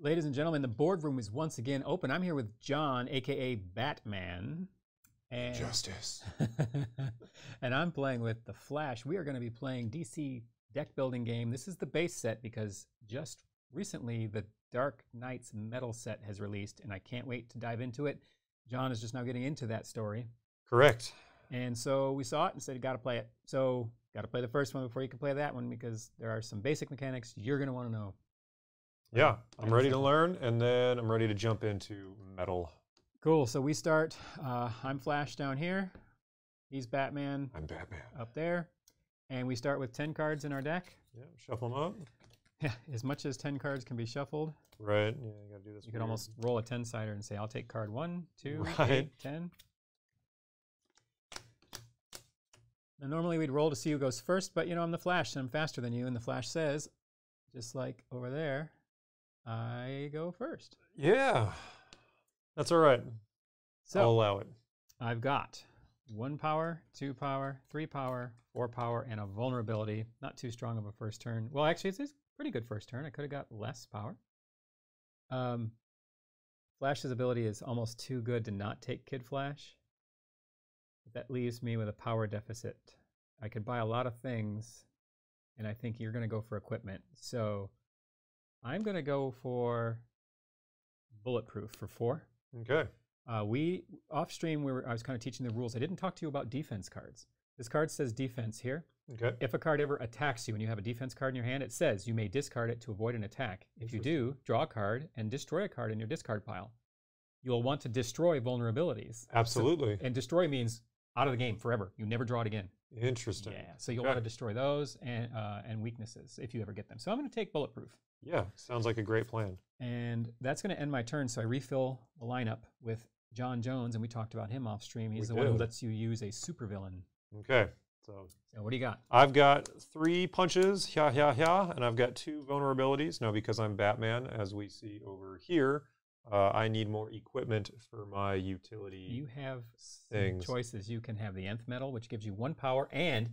Ladies and gentlemen, the boardroom is once again open. I'm here with John, aka Batman. And, Justice. and I'm playing with the Flash. We are going to be playing DC deck building game. This is the base set because just recently the Dark Nights metal set has released, and I can't wait to dive into it. John is just now getting into that story. Correct. And so we saw it and said, got to play it. So, got to play the first one before you can play that one because there are some basic mechanics you're going to want to know. Yeah, I'm ready to learn, and then I'm ready to jump into metal. Cool. So we start. Uh, I'm Flash down here. He's Batman I'm Batman. up there. And we start with 10 cards in our deck. Yeah, shuffle them up. Yeah, as much as 10 cards can be shuffled. Right. Yeah, you gotta do this. You could weird- almost roll a 10 sider and say, I'll take card one, two, Right. eight, 10. Now, normally we'd roll to see who goes first, but you know, I'm the Flash and I'm faster than you. And the Flash says, just like over there, I go first. Yeah, that's all right. So I'll allow it. I've got one power, two power, three power, four power, and a vulnerability. Not too strong of a first turn. Well, actually, it's a pretty good first turn. I could have got less power. Um, Flash's ability is almost too good to not take Kid Flash. That leaves me with a power deficit. I could buy a lot of things, and I think you're going to go for equipment. So I'm going to go for bulletproof for four. Okay. Uh, we off stream, we were, I was kind of teaching the rules. I didn't talk to you about defense cards. This card says defense here. Okay. If a card ever attacks you and you have a defense card in your hand, it says you may discard it to avoid an attack. If you do, draw a card and destroy a card in your discard pile. You'll want to destroy vulnerabilities. Absolutely. And destroy means out of the game forever. You never draw it again. Interesting. Yeah. So you'll Okay. want to destroy those and uh, and weaknesses if you ever get them. So I'm going to take bulletproof. Yeah, sounds like a great plan. And that's going to end my turn. So I refill the lineup with J'onn J'onzz, and we talked about him off stream. He's We the one who lets you use a supervillain. Okay. So So what do you got? I've got three punches, yeah, yeah, yeah, and I've got two vulnerabilities. Now, because I'm Batman, as we see over here, uh, I need more equipment for my utility. You have Things. choices. You can have the nth metal, which gives you one power, and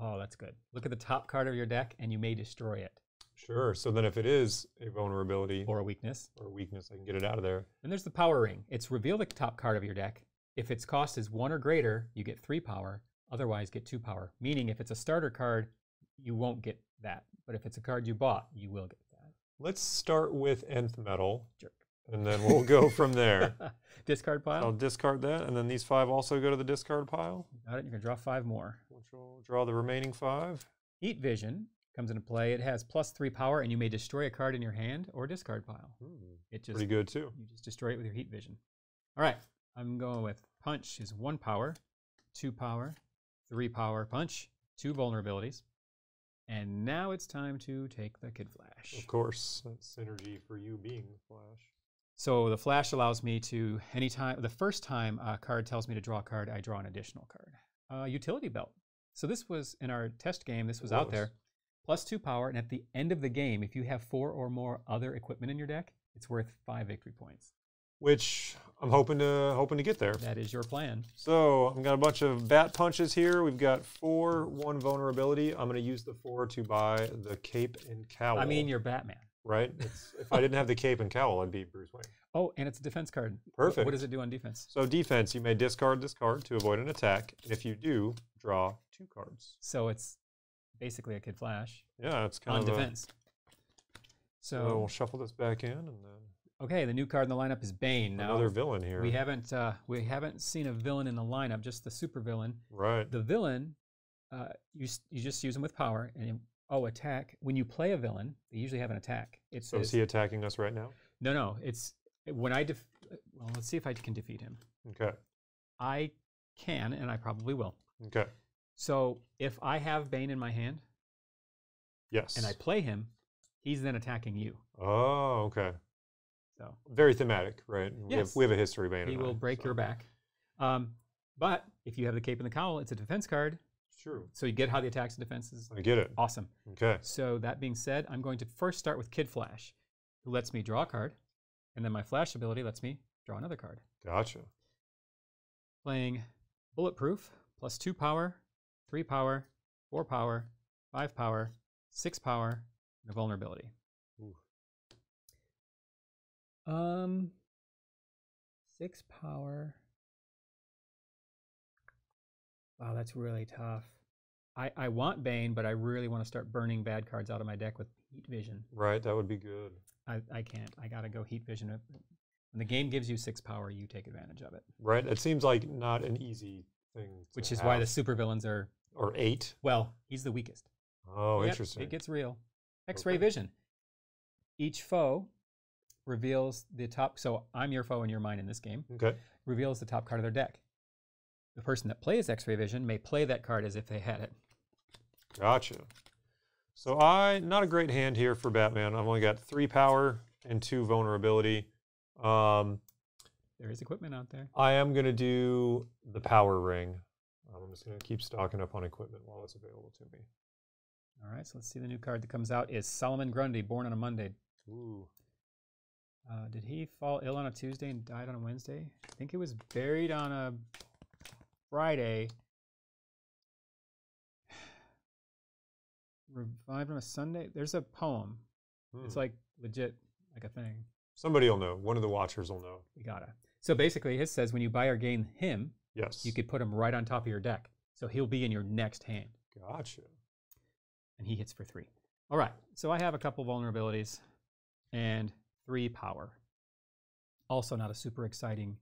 oh, that's good. Look at the top card of your deck, and you may destroy it Sure. So then, if it is a vulnerability or a weakness. or a weakness, I can get it out of there. Then there's the power ring. It's reveal the top card of your deck. If its cost is one or greater, you get three power. Otherwise, get two power. Meaning, if it's a starter card, you won't get that. But if it's a card you bought, you will get that. Let's start with nth metal, Jerk. and then we'll go from there. Discard pile. I'll discard that, and then these five also go to the discard pile, Got it. You can draw five more. which will draw the remaining five. Heat vision comes into play. It has plus three power, and you may destroy a card in your hand or discard pile. Hmm, It just pretty good too. you just destroy it with your heat vision. All right, I'm going with punch is one power, two power, three power punch, two vulnerabilities, and now it's time to take the Kid Flash. Of course, that's synergy for you being the Flash. So the Flash allows me to anytime the first time a card tells me to draw a card, I draw an additional card. Uh, utility belt. So this was in our test game. This was out there. Plus two power, and at the end of the game, if you have four or more other equipment in your deck, it's worth five victory points. Which I'm hoping to hoping to get there. That is your plan. So I've got a bunch of bat punches here. We've got four, one vulnerability. I'm going to use the four to buy the cape and cowl. I mean, you're Batman. right. It's, if I didn't have the cape and cowl, I'd be Bruce Wayne. Oh, and it's a defense card. Perfect. What does it do on defense? So defense, you may discard this card to avoid an attack, and if you do, draw two cards. So it's basically a Kid Flash Yeah, it's kind on of defense. so we'll shuffle this back in, and then okay, the new card in the lineup is Bane. Now another villain here. we haven't uh, we haven't seen a villain in the lineup, just the super villain. right. The villain, uh, you you just use him with power and oh attack. When you play a villain, they usually have an attack. It So is he attacking us right now? no, no. It's when I def- well, let's see if I can defeat him. Okay. I can, and I probably will. Okay. So if I have Bane in my hand Yes. and I play him, he's then attacking you. Oh, okay. So Very thematic, right? We have Yes. we have a history Bane. he will break your back. Um, but if you have the cape and the cowl, it's a defense card. True. So you get how the attacks and defenses. I get it. Awesome. Okay. So that being said, I'm going to first start with Kid Flash, who lets me draw a card, and then my Flash ability lets me draw another card. Gotcha. Playing Bulletproof, plus two power, three power, four power, five power, six power, and a vulnerability. Ooh. Um, six power. Wow, that's really tough. I, I want Bane, but I really want to start burning bad cards out of my deck with Heat Vision. Right, that would be good. I, I can't. I gotta go Heat Vision. When the game gives you six power, you take advantage of it. Right, it seems like not an easy thing. Which is why the supervillains are or eight. well, he's the weakest. Oh, Yep, interesting. It gets real. X-ray Okay. vision. Each foe reveals the top. So I'm your foe and you're mine in this game. okay. Reveals the top card of their deck. The person that plays X-ray vision may play that card as if they had it. Gotcha. So I not a great hand here for Batman. I've only got three power and two vulnerability. Um, There is equipment out there. I am gonna do the power ring. Um, I'm just gonna keep stocking up on equipment while it's available to me. All right, so let's see. The new card that comes out is Solomon Grundy, born on a Monday. Ooh. Uh, did he fall ill on a Tuesday and died on a Wednesday? I think he was buried on a Friday. Revived on a Sunday. There's a poem. It's Hmm. like legit, like a thing. somebody will know. One of the watchers will know. We gotta. So basically, his says when you buy or gain him, Yes. you could put him right on top of your deck. So he'll be in your next hand, Gotcha. and he hits for three. All right. So I have a couple vulnerabilities and three power. Also, not a super exciting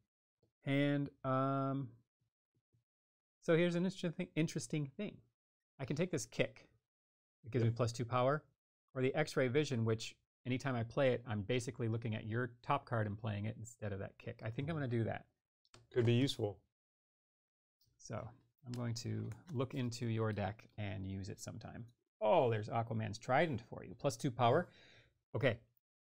hand. Um, so here's an interesting interesting thing. I can take this kick. It gives me plus two power, or the X-ray vision, which anytime I play it, I'm basically looking at your top card and playing it instead of that kick. I think I'm going to do that. Could be useful. So I'm going to look into your deck and use it sometime. Oh, there's Aquaman's Trident for you. Plus two power. Okay,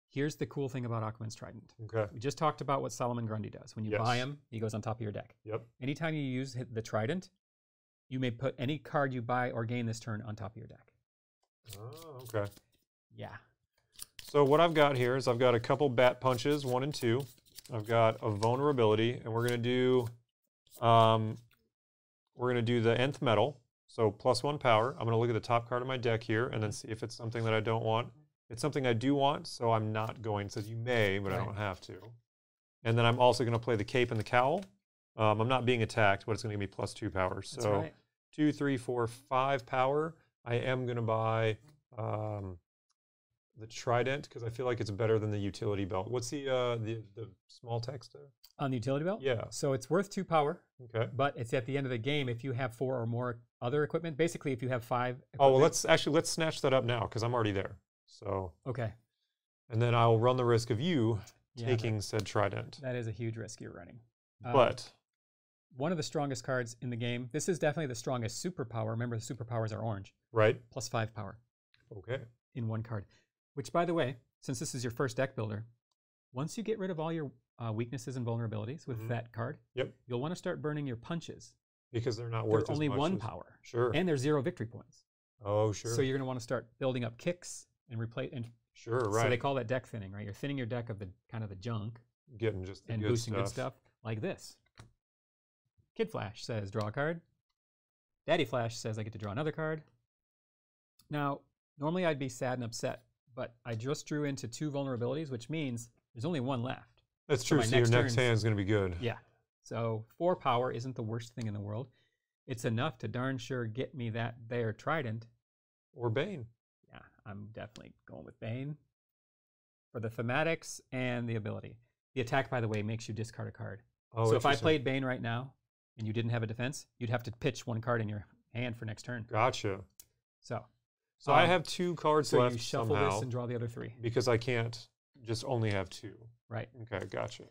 here's the cool thing about Aquaman's Trident. Okay. We just talked about what Solomon Grundy does. When you buy him, he goes on top of your deck. Yep. Anytime you use the Trident, you may put any card you buy or gain this turn on top of your deck. Oh, okay. Yeah. So what I've got here is I've got a couple bat punches, one and two. I've got a vulnerability, and we're gonna do, um, we're gonna do the nth metal. So plus one power. I'm gonna look at the top card of my deck here, and then see if it's something that I don't want. It's something I do want, so I'm not going. It says you may, but I don't have to. And then I'm also gonna play the cape and the cowl. Um, I'm not being attacked, but it's gonna give me plus two power. So right. two, three, four, five power. I am gonna buy um, the Trident because I feel like it's better than the utility belt. What's the uh, the the small text there? On the utility belt? Yeah. So it's worth two power, Okay. but it's at the end of the game if you have four or more other equipment. Basically, if you have five. Oh well, let's actually let's snatch that up now because I'm already there. So Okay. and then I'll run the risk of you Yeah, that- taking said Trident. That is a huge risk you're running. Um, but one of the strongest cards in the game. This is definitely the strongest superpower. Remember, the superpowers are orange, right. plus five power Okay. in one card. Which, by the way, since this is your first deck builder, once you get rid of all your uh, weaknesses and vulnerabilities with Mhm. that card, Yep. you'll want to start burning your punches. Because they're not They're worth as only much one as- power, Sure. and there's zero victory points. oh sure. So you're going to want to start building up kicks and replace. And sure. so they call that deck thinning, right? You're thinning your deck of the kind of the junk Getting just the and good boosting stuff. good stuff like this. Kid Flash says draw a card. Daddy Flash says I get to draw another card. Now, normally I'd be sad and upset, but I just drew into two vulnerabilities, which means there's only one left. That's So true. my So, your next next hand is going to be good. Yeah. So four power isn't the worst thing in the world. It's enough to darn sure get me that there trident. Or Bane. Yeah, I'm definitely going with Bane for the thematics and the ability. The attack, by the way, makes you discard a card. Oh, so if I played Bane right now and you didn't have a defense, you'd have to pitch one card in your hand for next turn. Gotcha. So, So I Um, have two cards so left you shuffle somehow this and draw the other three, because I can't just only have two. right? Okay, gotcha.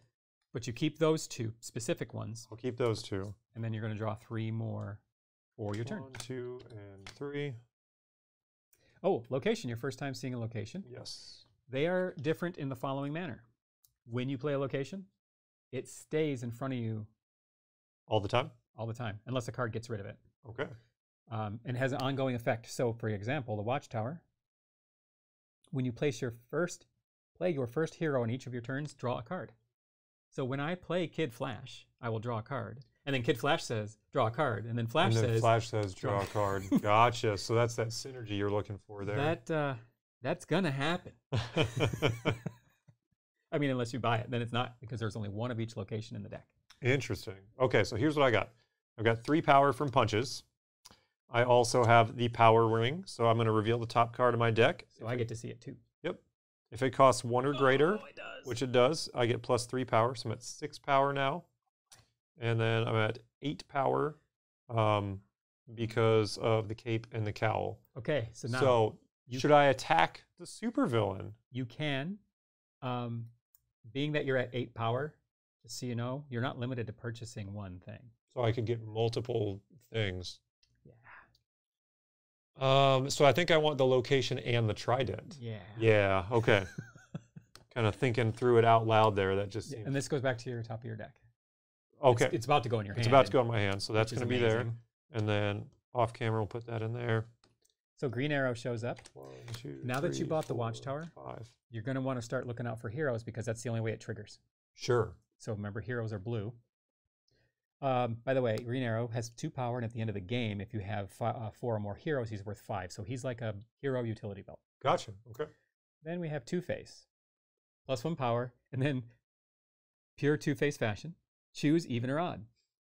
But you keep those two specific ones, I'll keep those two. and then you're going to draw three more for your turn. One, two, and three. Oh, location. Your first time seeing a location. Yes. They are different in the following manner. When you play a location, it stays in front of you All the time? all the time, unless a card gets rid of it. Okay. Um, and has an ongoing effect. So, for example, the Watchtower, when you place your first, play your first hero in each of your turns, draw a card. So when I play Kid Flash, I will draw a card, and then Kid Flash says, "Draw a card," and then Flash and then says, Flash says draw a card. gotcha. So that's that synergy you're looking for there. "That uh, that's gonna happen." I I mean, unless you buy it, then it's not because there's only one of each location in the deck. Interesting. Okay, so here's what I got. I've got three power from punches. I also have the power ring, so I'm going to reveal the top card of my deck. So I get to see it too. Yep. If it costs one or greater, Oh, it which it does, I get plus three power. So I'm at six power now. And then I'm at eight power um, because of the cape and the cowl. okay, so now so you- should I attack the supervillain? you can, um, being that you're at eight power, just so you know, you're not limited to purchasing one thing. So I could get multiple things. Yeah. Um, so I think I want the location and the trident. Yeah. Yeah, okay. kind of thinking through it out loud there. That just seems And this goes back to your top of your deck. okay. It's, it's about to go in your It's about to go in my hand, so that's going to be there. And then off camera, we'll put that in there. So green arrow shows up. One, two, Now that you three, bought the watchtower? five. You're going to want to start looking out for heroes because that's the only way it triggers. Sure. So remember, heroes are blue. Um, by the way, Green Arrow has two power, and at the end of the game, if you have uh, four or more heroes, he's worth five. So he's like a hero utility belt. Gotcha. Okay. Then we have Two Face, plus one power, and then pure Two Face fashion. Choose even or odd.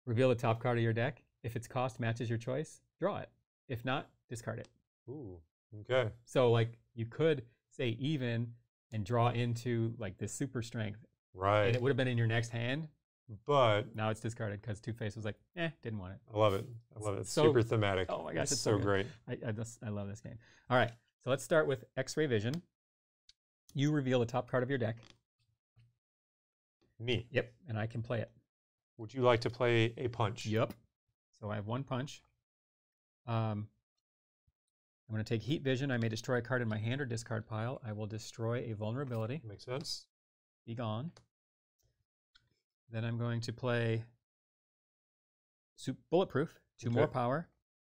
Reveal the top card of your deck. If its cost matches your choice, draw it. If not, discard it. Ooh. Okay. So like you could say even and draw into like this super strength, Right. and it would have been in your next hand. But Now it's discarded because Two Face was like, eh, didn't want it. I love it. I love it. It's So- super thematic. oh my gosh, it's, it's so so great. I, I just I love this game. All right, so let's start with X-ray vision. You reveal the top card of your deck. Me. Yep, and I can play it. Would you like to play a punch? Yep. So I have one punch. Um, I'm going to take heat vision. I may destroy a card in my hand or discard pile. I will destroy a vulnerability. Makes sense. Be gone. Then I'm going to play soup bulletproof. Two more power.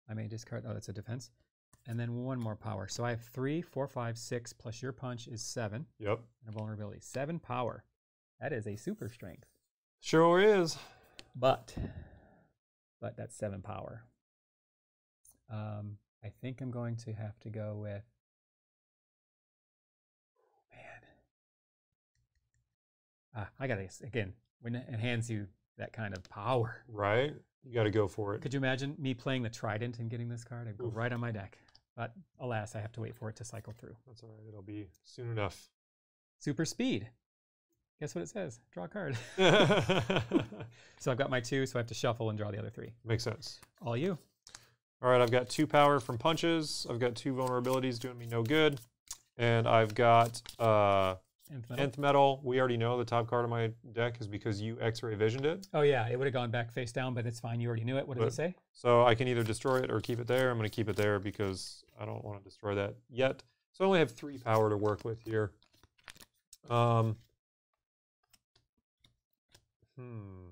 I may discard. Oh, that's a defense. And then one more power. So I have three, four, five, six. Plus your punch is seven. Yep. And a vulnerability. Seven power. That is a super strength. Sure is. But, but that's seven power. Um, I think I'm going to have to go with. Man, ah, I gotta again when it hands you that kind of power. Right. You got to go for it. Could you imagine me playing the trident and getting this card? I'd go Oof. right on my deck. But alas, I have to wait for it to cycle through. That's all right. It'll be soon enough. Super speed. Guess what it says? Draw a card. So I've got my two, so I have to shuffle and draw the other three. Makes sense. All you. All right, I've got two power from punches. I've got two vulnerabilities doing me no good. And I've got uh, Nth metal. nth metal. We already know the top card of my deck is because you X-ray visioned it. Oh yeah, it would have gone back face down, but it's fine. You already knew it. What did But- it say? So I can either destroy it or keep it there. I'm going to keep it there because I don't want to destroy that yet. So I only have three power to work with here. Um, hmm.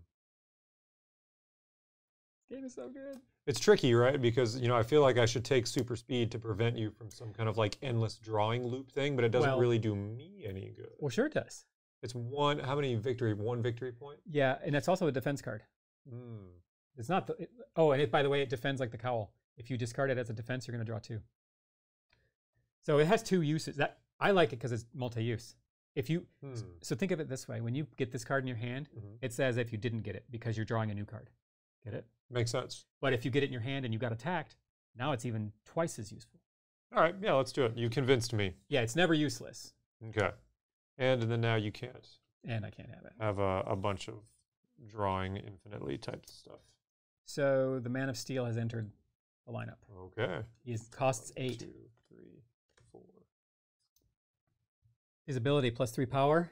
Game is so good. It's tricky, right? Because you know I feel like I should take super speed to prevent you from some kind of like endless drawing loop thing, but it doesn't Well- really do me any good. Well, sure it does. It's one. How many victory? One victory point. Yeah, and it's also a defense card. Hmm. It's not the. It, oh, and it, by the way, it defends like the cowl. If you discard it as a defense, you're going to draw two. So it has two uses. That I like it because it's multi-use. If you Hmm. so think of it this way: when you get this card in your hand, Mhm. it's as if you didn't get it because you're drawing a new card. Get it? Makes sense. But if you get it in your hand and you got attacked, now it's even twice as useful. All right. Yeah, let's do it. You convinced me. Yeah, it's never useless, Okay. And then now you can't and I can't have it. have a, a bunch of drawing infinitely type stuff. So the Man of Steel has entered the lineup. Okay. He is- costs One, eight. two, three, four. His ability plus three power,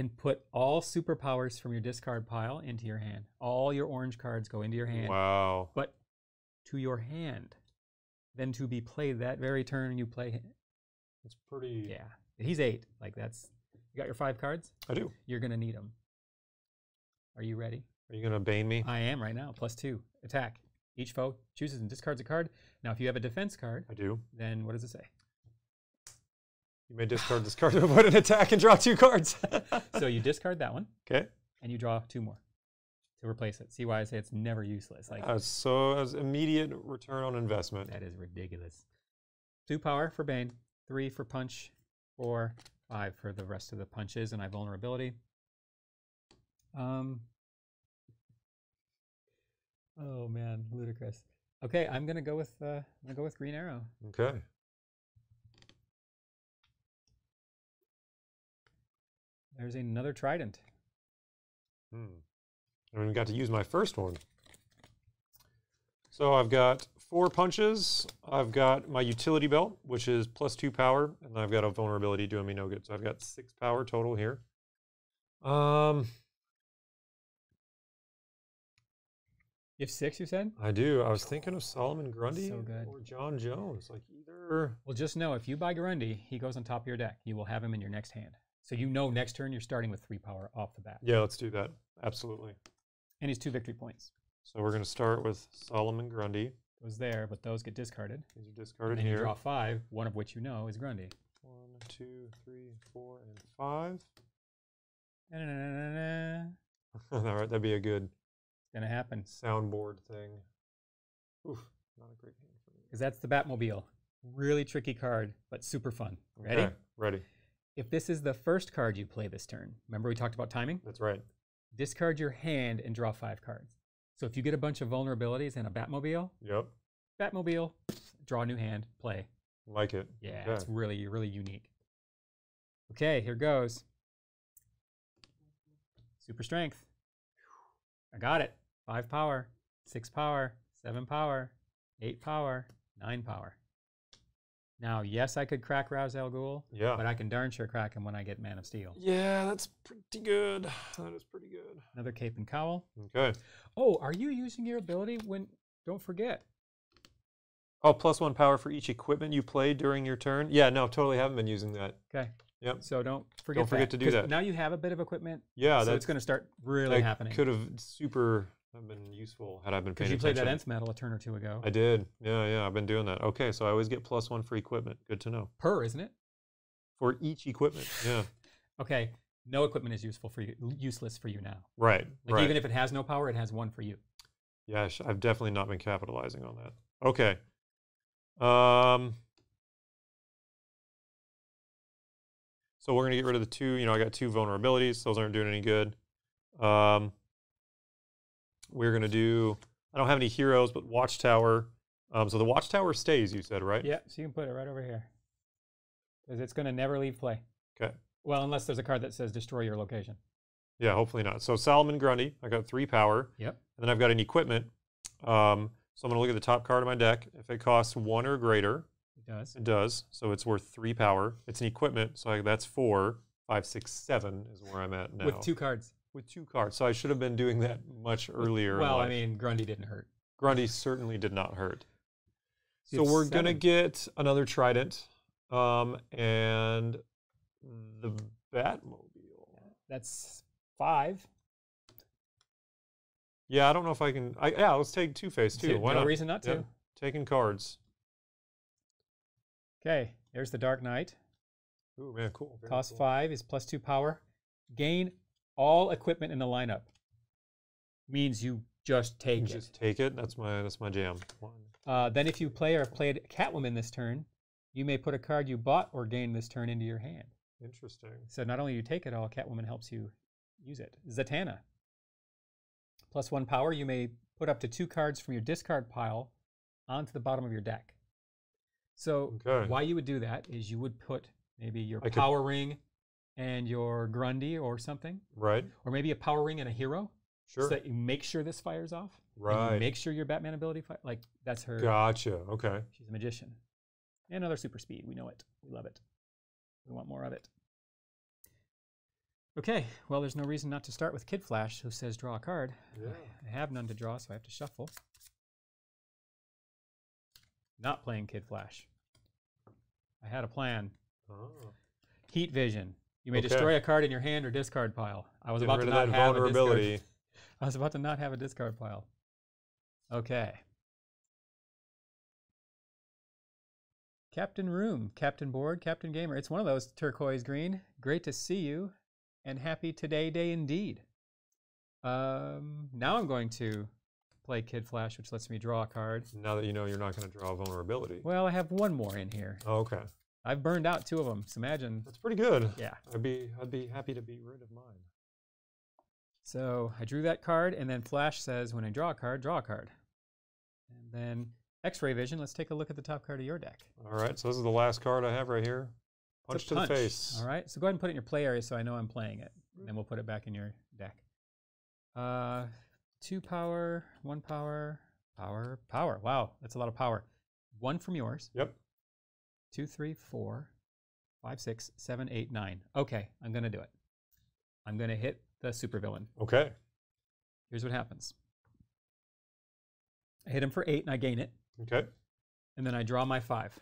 and put all superpowers from your discard pile into your hand. All your orange cards go into your hand, Wow. but to your hand. Then to be played that very turn you play. It's pretty. Yeah, he's eight. Like that's. You got your five cards. I do. You're gonna need them. Are you ready? Are you gonna bane me? I am right now. Plus two. Attack. Each foe chooses and discards a card. Now, if you have a defense card, I do. then what does it say? You may discard this card to avoid an attack and draw two cards. so you discard that one, okay. and you draw two more to replace it. See why I say it's never useless? Like Uh, so as immediate return on investment. that is ridiculous. Two power for Bane, three for Punch, four five for the rest of the punches, and I vulnerability. Um. Oh man, ludicrous. Okay, I'm gonna go with uh, I'm gonna go with Green Arrow. Okay. There's another Trident. Hmm. I haven't got to use my first one. So I've got four punches. I've got my utility belt, which is plus two power, and I've got a vulnerability doing me no good. So I've got six power total here. Um, You have six, you said? I do. I was thinking of Solomon Grundy So or J'onn J'onzz. Like either. Well, just know if you buy Grundy, he goes on top of your deck. You will have him in your next hand. So you know next turn you're starting with three power off the bat. Yeah, let's do that. Absolutely. And he's two victory points. So we're going to start with Solomon Grundy. Goes there, but those get discarded. These are And discarded then you draw five, one of which you know is Grundy. One, two, three, four, and five. All right, that'd be a good It's gonna happen soundboard thing. Oof, not a great hand for me. because that's the Batmobile. Really tricky card, but super fun. Ready? Okay, ready. If this is the first card you play this turn, remember we talked about timing? That's right. Discard your hand and draw five cards. So if you get a bunch of vulnerabilities and a Batmobile, Yep, Batmobile, draw a new hand, play. like it. Yeah, Okay. it's really, really unique. Okay, here goes. Super strength. I got it. Five power, six power, seven power, eight power, nine power. Now, yes, I could crack Ra's al Ghul, Yeah. but I can darn sure crack him when I get Man of Steel. yeah, that's pretty good. That is pretty good. Another cape and cowl. Okay. Oh, are you using your ability when? Don't forget. Oh, plus one power for each equipment you play during your turn. Yeah, no, totally haven't been using that. Okay. Yep. So don't forget. Don't forget that, to do that. Now you have a bit of equipment, Yeah, so that's it's going to start really that happening. Could have super have been useful had I been paying you played attention. that nth metal a turn or two ago. I did. Yeah, yeah, I've been doing that. Okay, so I always get plus one for equipment. Good to know. per, isn't it? For each equipment. Yeah. Okay. No equipment is useful for you, useless for you now. Right. Like right. even if it has no power, it has one for you. Yeah, I've definitely not been capitalizing on that. Okay. Um. So we're gonna get rid of the two. You know, I got two vulnerabilities. Those aren't doing any good. Um. We're gonna do. I don't have any heroes, but Watchtower. Um. So the Watchtower stays. You said right? Yeah, so you can put it right over here. Because it's going to never leave play. Okay. Well, unless there's a card that says destroy your location. Yeah. Hopefully not. So Solomon Grundy. I got three power. Yep. And then I've got an equipment. Um. So I'm gonna look at the top card of my deck. If it costs one or greater, It does. It does. So it's worth three power. It's an equipment. So I, that's four, five, six, seven is where I'm at now. With two cards. With two cards. So I should have been doing that much earlier. Well, I mean, Grundy didn't hurt. Grundy certainly did not hurt. So have we're gonna get another Trident, um, and the Batmobile. That's five. Yeah, I don't know if I can. I, yeah, let's take Two Face too. Why no not? reason not to. Yeah. Taking cards. Okay, there's the Dark Knight. Ooh man, cool. Very Cost cool. five is plus two power. Gain all equipment in the lineup. Means you just take can it. Just take it. That's my that's my jam. Uh, then, if you play or have played Catwoman this turn, you may put a card you bought or gained this turn into your hand. Interesting. So not only do you take it all, Catwoman helps you use it. Zatanna. Plus one power, you may put up to two cards from your discard pile onto the bottom of your deck. So Okay. why you would do that is you would put maybe your I could- power ring and your Grundy or something, Right. or maybe a power ring and a hero, Sure. so that you make sure this fires off. Right. make sure your Batman ability fire. Like that's her. Gotcha. Okay. She's a magician. And another super speed. We know it. We love it. We want more of it. Okay, well, there's no reason not to start with Kid Flash, who says draw a card. Yeah. I have none to draw, so I have to shuffle. Not playing Kid Flash. I had a plan. Oh. Heat Vision. You may Okay. destroy a card in your hand or discard pile. I was Get about to not that have a vulnerability. discard. I was about to not have a discard pile. Okay. Captain Room, Captain Board, Captain Gamer. It's one of those turquoise green. Great to see you, and happy today day indeed. Um, now I'm going to play Kid Flash, which lets me draw a card. Now that you know you're not going to draw a vulnerability. Well, I have one more in here. Oh, okay. I've burned out two of them. So imagine, That's pretty good. yeah. I'd be I'd be happy to be rid of mine. So I drew that card, and then Flash says, when I draw a card, draw a card. And then X-ray vision. Let's take a look at the top card of your deck. All right, so this is the last card I have right here. Punch to the face. All right. So go ahead and put it in your play area so I know I'm playing it. And then we'll put it back in your deck. Uh, two power, one power, power, power. Wow, that's a lot of power. One from yours. Yep. Two, three, four, five, six, seven, eight, nine. Okay, I'm gonna do it. I'm gonna hit the supervillain. Okay. Here's what happens. I hit him for eight and I gain it, Okay. and then I draw my five.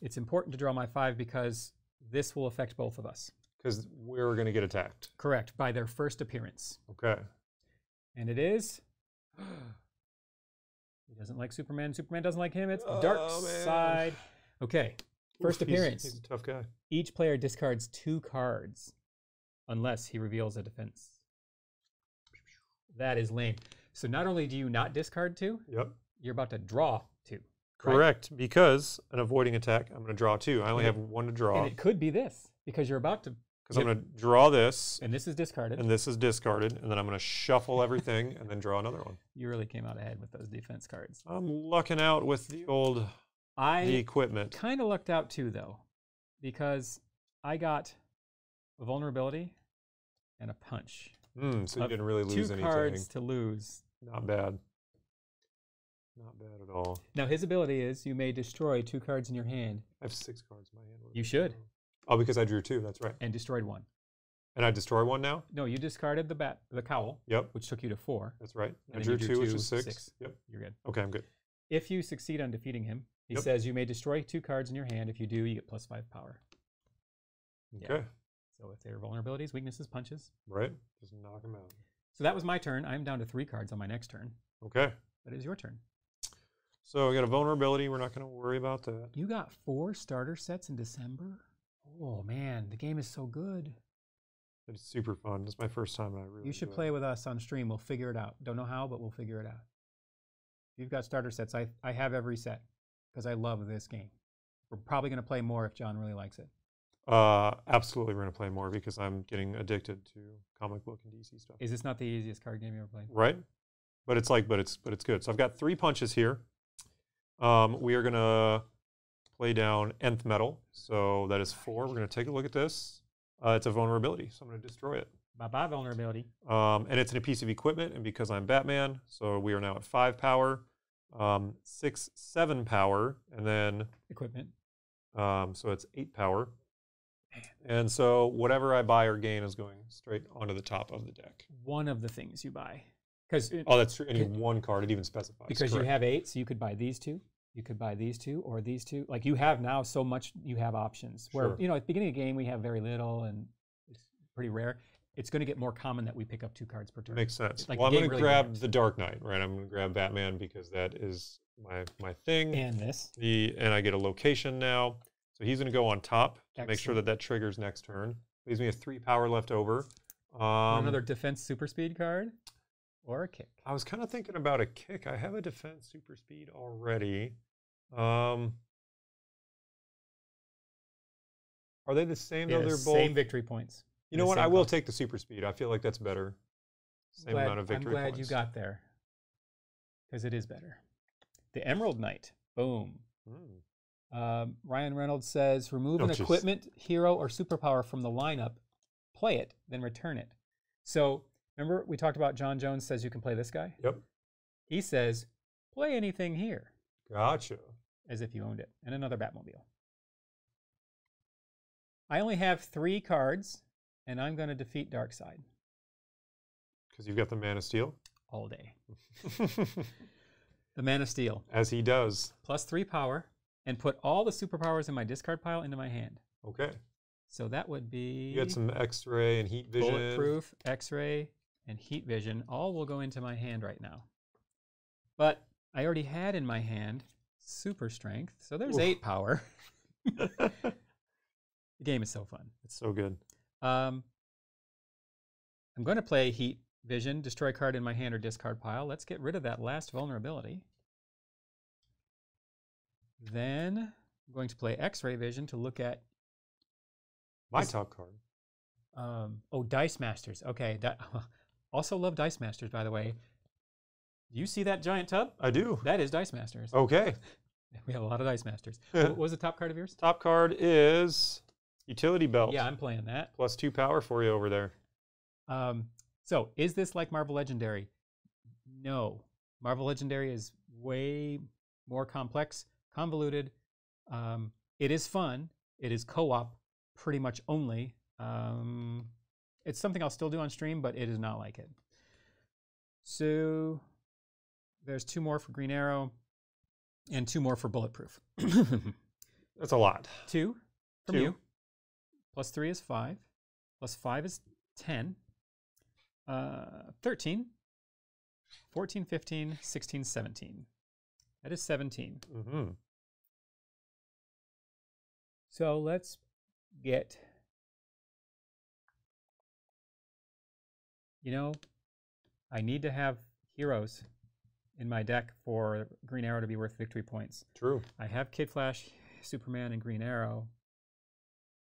It's important to draw my five because this will affect both of us. Because we're gonna get attacked. Correct, by their first appearance. Okay. And it is. he doesn't like Superman. Superman doesn't like him. It's Dark Oh, man. Side. Okay. First Oof, appearance. He's, a tough guy. Each player discards two cards unless he reveals a defense. That is lame. So not only do you not discard two, Yep. you're about to draw two. right? Correct. Because an avoiding attack, I'm gonna draw two. I only And have one to draw. And it could be this because you're about to, Because I'm gonna draw this, and this is discarded. and this is discarded, and then I'm gonna shuffle everything and then draw another one. you really came out ahead with those defense cards. I'm lucking out with the old the I equipment. kind of lucked out too, though, because I got a vulnerability and a punch. Mm, so you didn't really lose Two anything. cards to lose. Not bad. Not bad at all. Now his ability is you may destroy two cards in your hand I have six cards in my hand. You should. Oh, because I drew two. That's right. and destroyed one. And I destroy one now. No, you discarded the bat, the cowl, Yep, which took you to four. that's right. I drew drew two, which is six. six. Yep. You're good. Okay, I'm good. If you succeed on defeating him, he Yep. says you may destroy two cards in your hand. If you do, you get plus five power. Yeah. Okay. So if they're vulnerabilities, weaknesses, punches. Right. Just knock them out. So that was my turn. I'm down to three cards on my next turn. Okay. That is your turn. So we got a vulnerability. We're not going to worry about that. You got four starter sets in December. Oh man, the game is so good. It's super fun. It's my first time, and I really You should enjoy it. play with us on stream. We'll figure it out. Don't know how, but we'll figure it out. If you've got starter sets, I, I have every set because I love this game. We're probably going to play more if John really likes it. Uh, absolutely, we're going to play more because I'm getting addicted to comic book and DC stuff. Is this not the easiest card game you ever played? right? But it's like, but it's but it's good. So I've got three punches here. Um, we are gonna play down nth metal. So that is four. We're gonna take a look at this. Uh, it's a vulnerability, so I'm gonna destroy it. Bye bye vulnerability. Um, and it's in a piece of equipment. And because I'm Batman, so we are now at five power, um, six, seven power, and then Equipment. um, so it's eight power. And so whatever I buy or gain is going straight onto the top of the deck. One of the things you buy. Because Oh, that's true. Any one card, it even specifies. because you have eight, so you could buy these two. You could buy these two or these two. Like you have now so much, you have options. Where Sure. you know at the beginning of the game we have very little and it's pretty rare. It's going to get more common that we pick up two cards per turn. Makes sense. Like, well, I'm going to really grab works. the Dark Knight, right? I'm going to grab Batman because that is my my thing. and this. the and I get a location now, so he's going to go on top to make sure that that triggers next turn. Leaves me a three power left over. Um, another defense super speed card or a kick. I was kind of thinking about a kick. I have a defense super speed already. Um, are they the same though? They're both. same victory points. You know what? I will cost. take the super speed. I feel like that's better. Same Glad- amount of victory I'm glad points. you got there because it is better. The Emerald Knight. Boom. Mm. Um, Ryan Reynolds says remove Oh, an equipment, hero, or superpower from the lineup, play it, then return it. So remember we talked about J'onn J'onzz says you can play this guy. Yep. He says play anything here Gotcha. as if you owned it, and another Batmobile. I only have three cards, and I'm going to defeat Darkseid Because you've got the Man of Steel. all day. The Man of Steel. As he does. plus three power and put all the superpowers in my discard pile into my hand. Okay. So that would be You got some X-ray and heat vision. bulletproof, X-ray, and heat vision. All will go into my hand right now. But I already had in my hand super strength, so there's Oof. eight power. the game is so fun. it's so good. Um, I'm going to play heat vision, destroy card in my hand or discard pile. Let's get rid of that last vulnerability. Then I'm going to play X-ray vision to look at My Is- top card. um, oh Dice Masters. Okay, that also love Dice Masters by the way. Do you see that giant tub? I do. That is Dice Masters. Okay. We have a lot of Dice Masters. what was the top card of yours? top card is utility belt. Yeah, I'm playing that. Plus two power for you over there. Um, so, is this like Marvel Legendary? No. Marvel Legendary is way more complex, convoluted. Um, it is fun. It is co op pretty much only. Um, it's something I'll still do on stream, but it is not like it. So, there's two more for Green Arrow and two more for Bulletproof. That's a lot. two from Two. you. Plus three is five. Plus five is 10. Uh, 13. 14, 15, 16, 17. That is 17. hmm So let's get. You know, I need to have heroes in my deck for Green Arrow to be worth victory points. True. I have Kid Flash, Superman, and Green Arrow.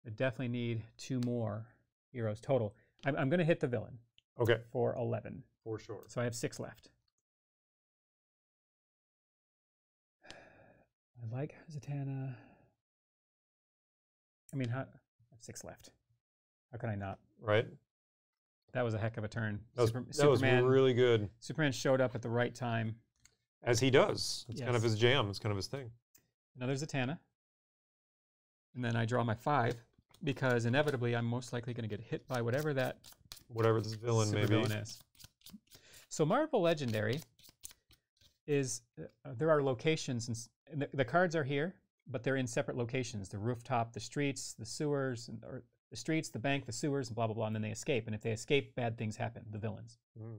I definitely need two more heroes total. I'm, I'm going to hit the villain Okay. for 11. For sure. So I have six left. I like Zatanna. I mean, how, I have six left. How can I not? Right. That was a heck of a turn. That was, Super- that was Superman, really good. Superman showed up at the right time. As he does. It's kind of his jam. It's kind of his thing. Another Zatanna. And then I draw my five because inevitably I'm most likely going to get hit by whatever that Whatever this villain may be. is. So Marvel Legendary is uh, there are locations and, and the, the cards are here, but they're in separate locations: the rooftop, the streets, the sewers, and, or the streets, the bank, the sewers, and blah blah blah. And then they escape, and if they escape, bad things happen. The villains. Mm.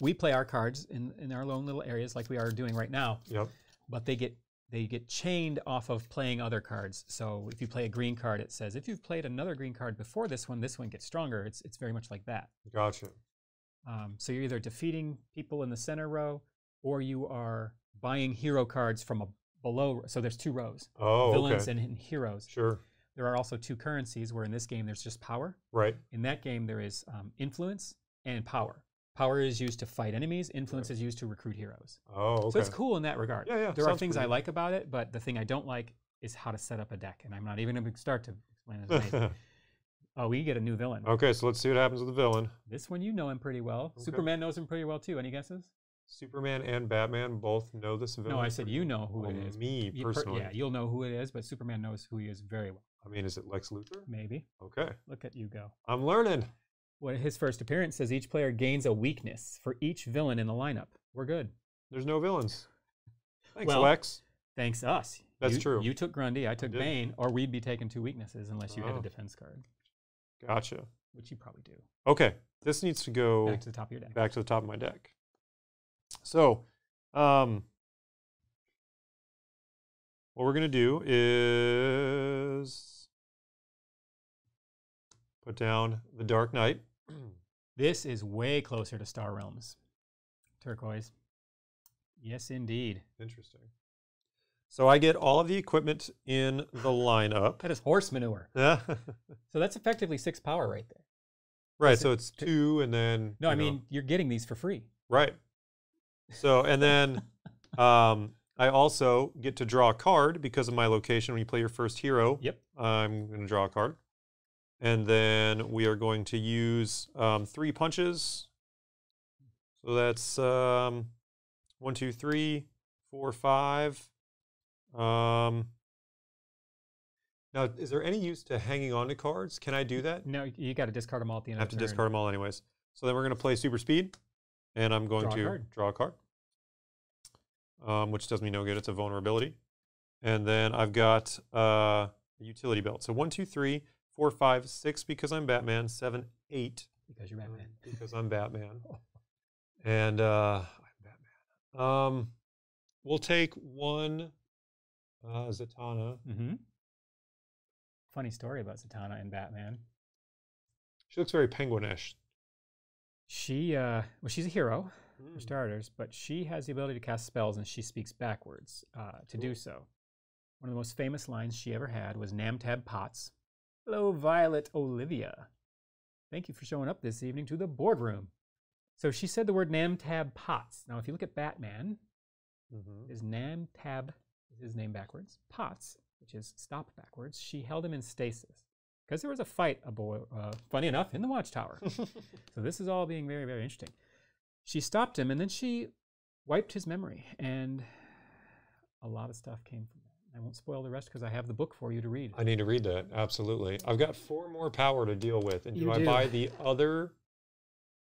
We play our cards in, in our own little areas, like we are doing right now, Yep. but they get they get chained off of playing other cards. So if you play a green card, it says if you've played another green card before this one, this one gets stronger. It's it's very much like that. Gotcha. Um, so you're either defeating people in the center row, or you are buying hero cards from a below. So there's two rows: Oh, villains okay. and, and heroes. Sure. There are also two currencies. Where in this game there's just power. Right. In that game there is um, influence and power. Power is used to fight enemies. Influence is used to recruit heroes. Oh, okay. So it's cool in that regard. Yeah, yeah, There are things I like about it, but the thing I don't like is how to set up a deck, and I'm not even going to start to explain maybe. oh, we get a new villain. okay, so let's see what happens with the villain. This one you know him pretty well. Okay. Superman knows him pretty well too. Any guesses? Superman and Batman both know this villain. No, I said you know who it Oh, is. Me personally. yeah, you'll know who it is, but Superman knows who he is very well. I mean, is it Lex Luthor? Maybe. Okay. Look at you go. I'm learning. What his first appearance says each player gains a weakness for each villain in the lineup. We're good. There's no villains. Thanks, Well, Lex. Thanks us. That's You- true. You took Grundy, I took did. Bane, or we'd be taking two weaknesses unless you had Oh. a defense card, Gotcha. which you probably do. Okay, this needs to go Back to the top of your deck. back to the top of my deck. So, um, what we're going to do is put down the Dark Knight. This is way closer to Star Realms. Turquoise. Yes, indeed. Interesting. So I get all of the equipment in the lineup. That is horse manure. Yeah. So that's effectively six power right there. right. It So it's two, and then No, I know, mean you're getting these for free. right. So and then um, I also get to draw a card because of my location. When you play your first hero, Yep. I'm going to draw a card, and then we are going to use um, three punches. So that's um, one, two, three, four, five. Um, now, is there any use to hanging on to cards? Can I do that? No, you got to discard them all at the end I have to turn. discard them all anyways. So then we're going to play super speed, and I'm going Draw to card. draw a card, um, which does me no good. It's a vulnerability. And then I've got uh, a utility belt. So one, two, three, four, five, six because I'm Batman. Seven, eight because you're Batman. because I'm Batman. And uh, I'm Batman. Um, we'll take one uh, Zatanna. Mm-hmm. Funny story about Zatanna and Batman. She looks very penguinish. She, uh, well, she's a hero for Mm. starters, but she has the ability to cast spells and she speaks backwards uh, to do so. one of the most famous lines she ever had was Namtab Pots. Hello, Violet Olivia. Thank you for showing up this evening to the boardroom. So she said the word Namtab Pots. Now, if you look at Batman, Mm-hmm. is Namtab is his name backwards. Pots, which is stop backwards. She held him in stasis because there was a fight, a boy, uh, funny enough, in the watchtower. so this is all being very, very interesting. She stopped him and then she wiped his memory, and a lot of stuff came from. I won't spoil the rest because I have the book for you to read. I need to read that. Absolutely. I've got four more power to deal with. And do You I do. buy the other?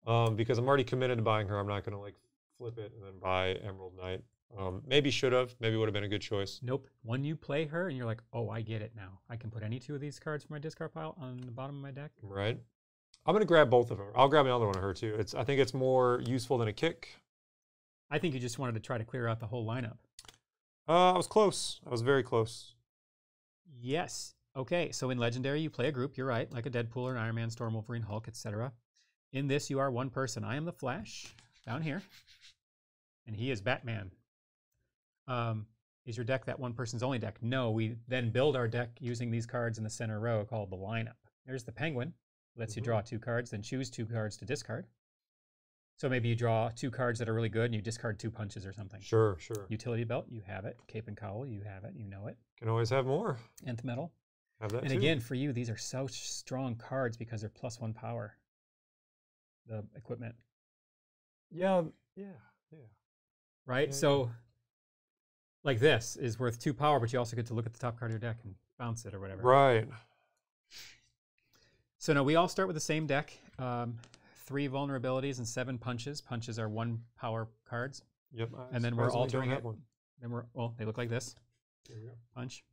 Um, because I'm already committed to buying her. I'm not going to like flip it and then buy Emerald Knight. Um, maybe should have. Maybe would have been a good choice. Nope. When you play her and you're like, oh, I get it now. I can put any two of these cards from my discard pile on the bottom of my deck. Right. I'm going to grab both of them. I'll grab another one of her too. It's. I think it's more useful than a kick. I think you just wanted to try to clear out the whole lineup. Uh, I was close. I was very close. Yes. Okay. So in Legendary, you play a group. You're right, like a Deadpool or an Iron Man, Storm, Wolverine, Hulk, etc. In this, you are one person. I am the Flash down here, and he is Batman. Um, is your deck that one person's only deck? No. We then build our deck using these cards in the center row called the lineup. There's the Penguin. Lets you Mhm. draw two cards, then choose two cards to discard. So maybe you draw two cards that are really good, and you discard two punches or something. Sure, sure. Utility belt, you have it. Cape and cowl, you have it. You know it. Can always have more. Nth metal. Have that And too. again, for you, these are so strong cards because they're plus one power. The equipment, Yeah. Yeah. Yeah. right? Yeah, yeah. so, like this is worth two power, but you also get to look at the top card of your deck and bounce it or whatever. Right. So now we all start with the same deck. Um, three vulnerabilities and seven punches. Punches are one power cards. Yep. And then we're surprisingly don't altering it. one. Then we're well, they look like this: There you go. punch,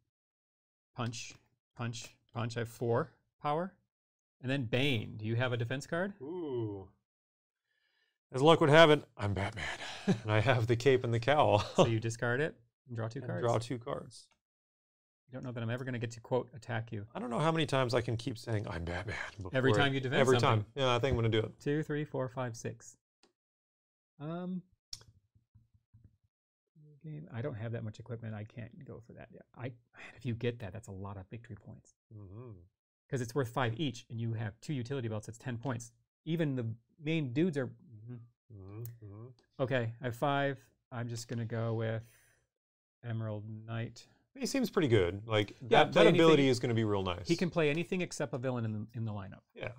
punch, punch, punch. I have four power, and then Bane. Do you have a defense card? Ooh. As luck would have it, I'm Batman. and I have the cape and the cowl. so you discard it and draw two And cards. draw two cards. I don't know that I'm ever going to get to quote attack you. I don't know how many times I can keep saying I'm Batman. Every it- time you defend Every something. time. Yeah, I think I'm going to do it. Two, three, four, five, six. Um, game. I don't have that much equipment. I can't go for that. I man, if you get that, that's a lot of victory points Mm-hmm. because it's worth five each, and you have two utility belts. It's ten points. Even the main dudes are mhm. hmm hmm okay. I have five. I'm just gonna go with Emerald Knight. He seems pretty good. Like Yeah, that, that ability anything- is going to be real nice. He can play anything except a villain in the in the lineup. Yeah.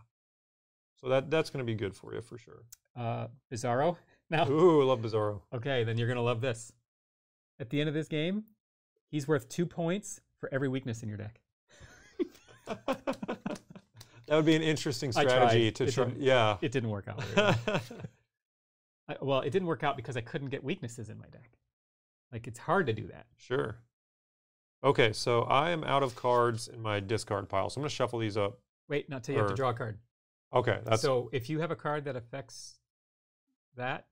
So that that's going to be good for you for sure. Uh, Bizarro. Now, Ooh, I love Bizarro. okay, then you're gonna love this. At the end of this game, he's worth two points for every weakness in your deck. that would be an interesting strategy to It try. Yeah. It didn't work out. well. I, well, it didn't work out because I couldn't get weaknesses in my deck. Like it's hard to do that. Sure. Okay, so I am out of cards in my discard pile, so I'm going to shuffle these up. Wait, not till you have to draw a card. Okay, that's. so if you have a card that affects that,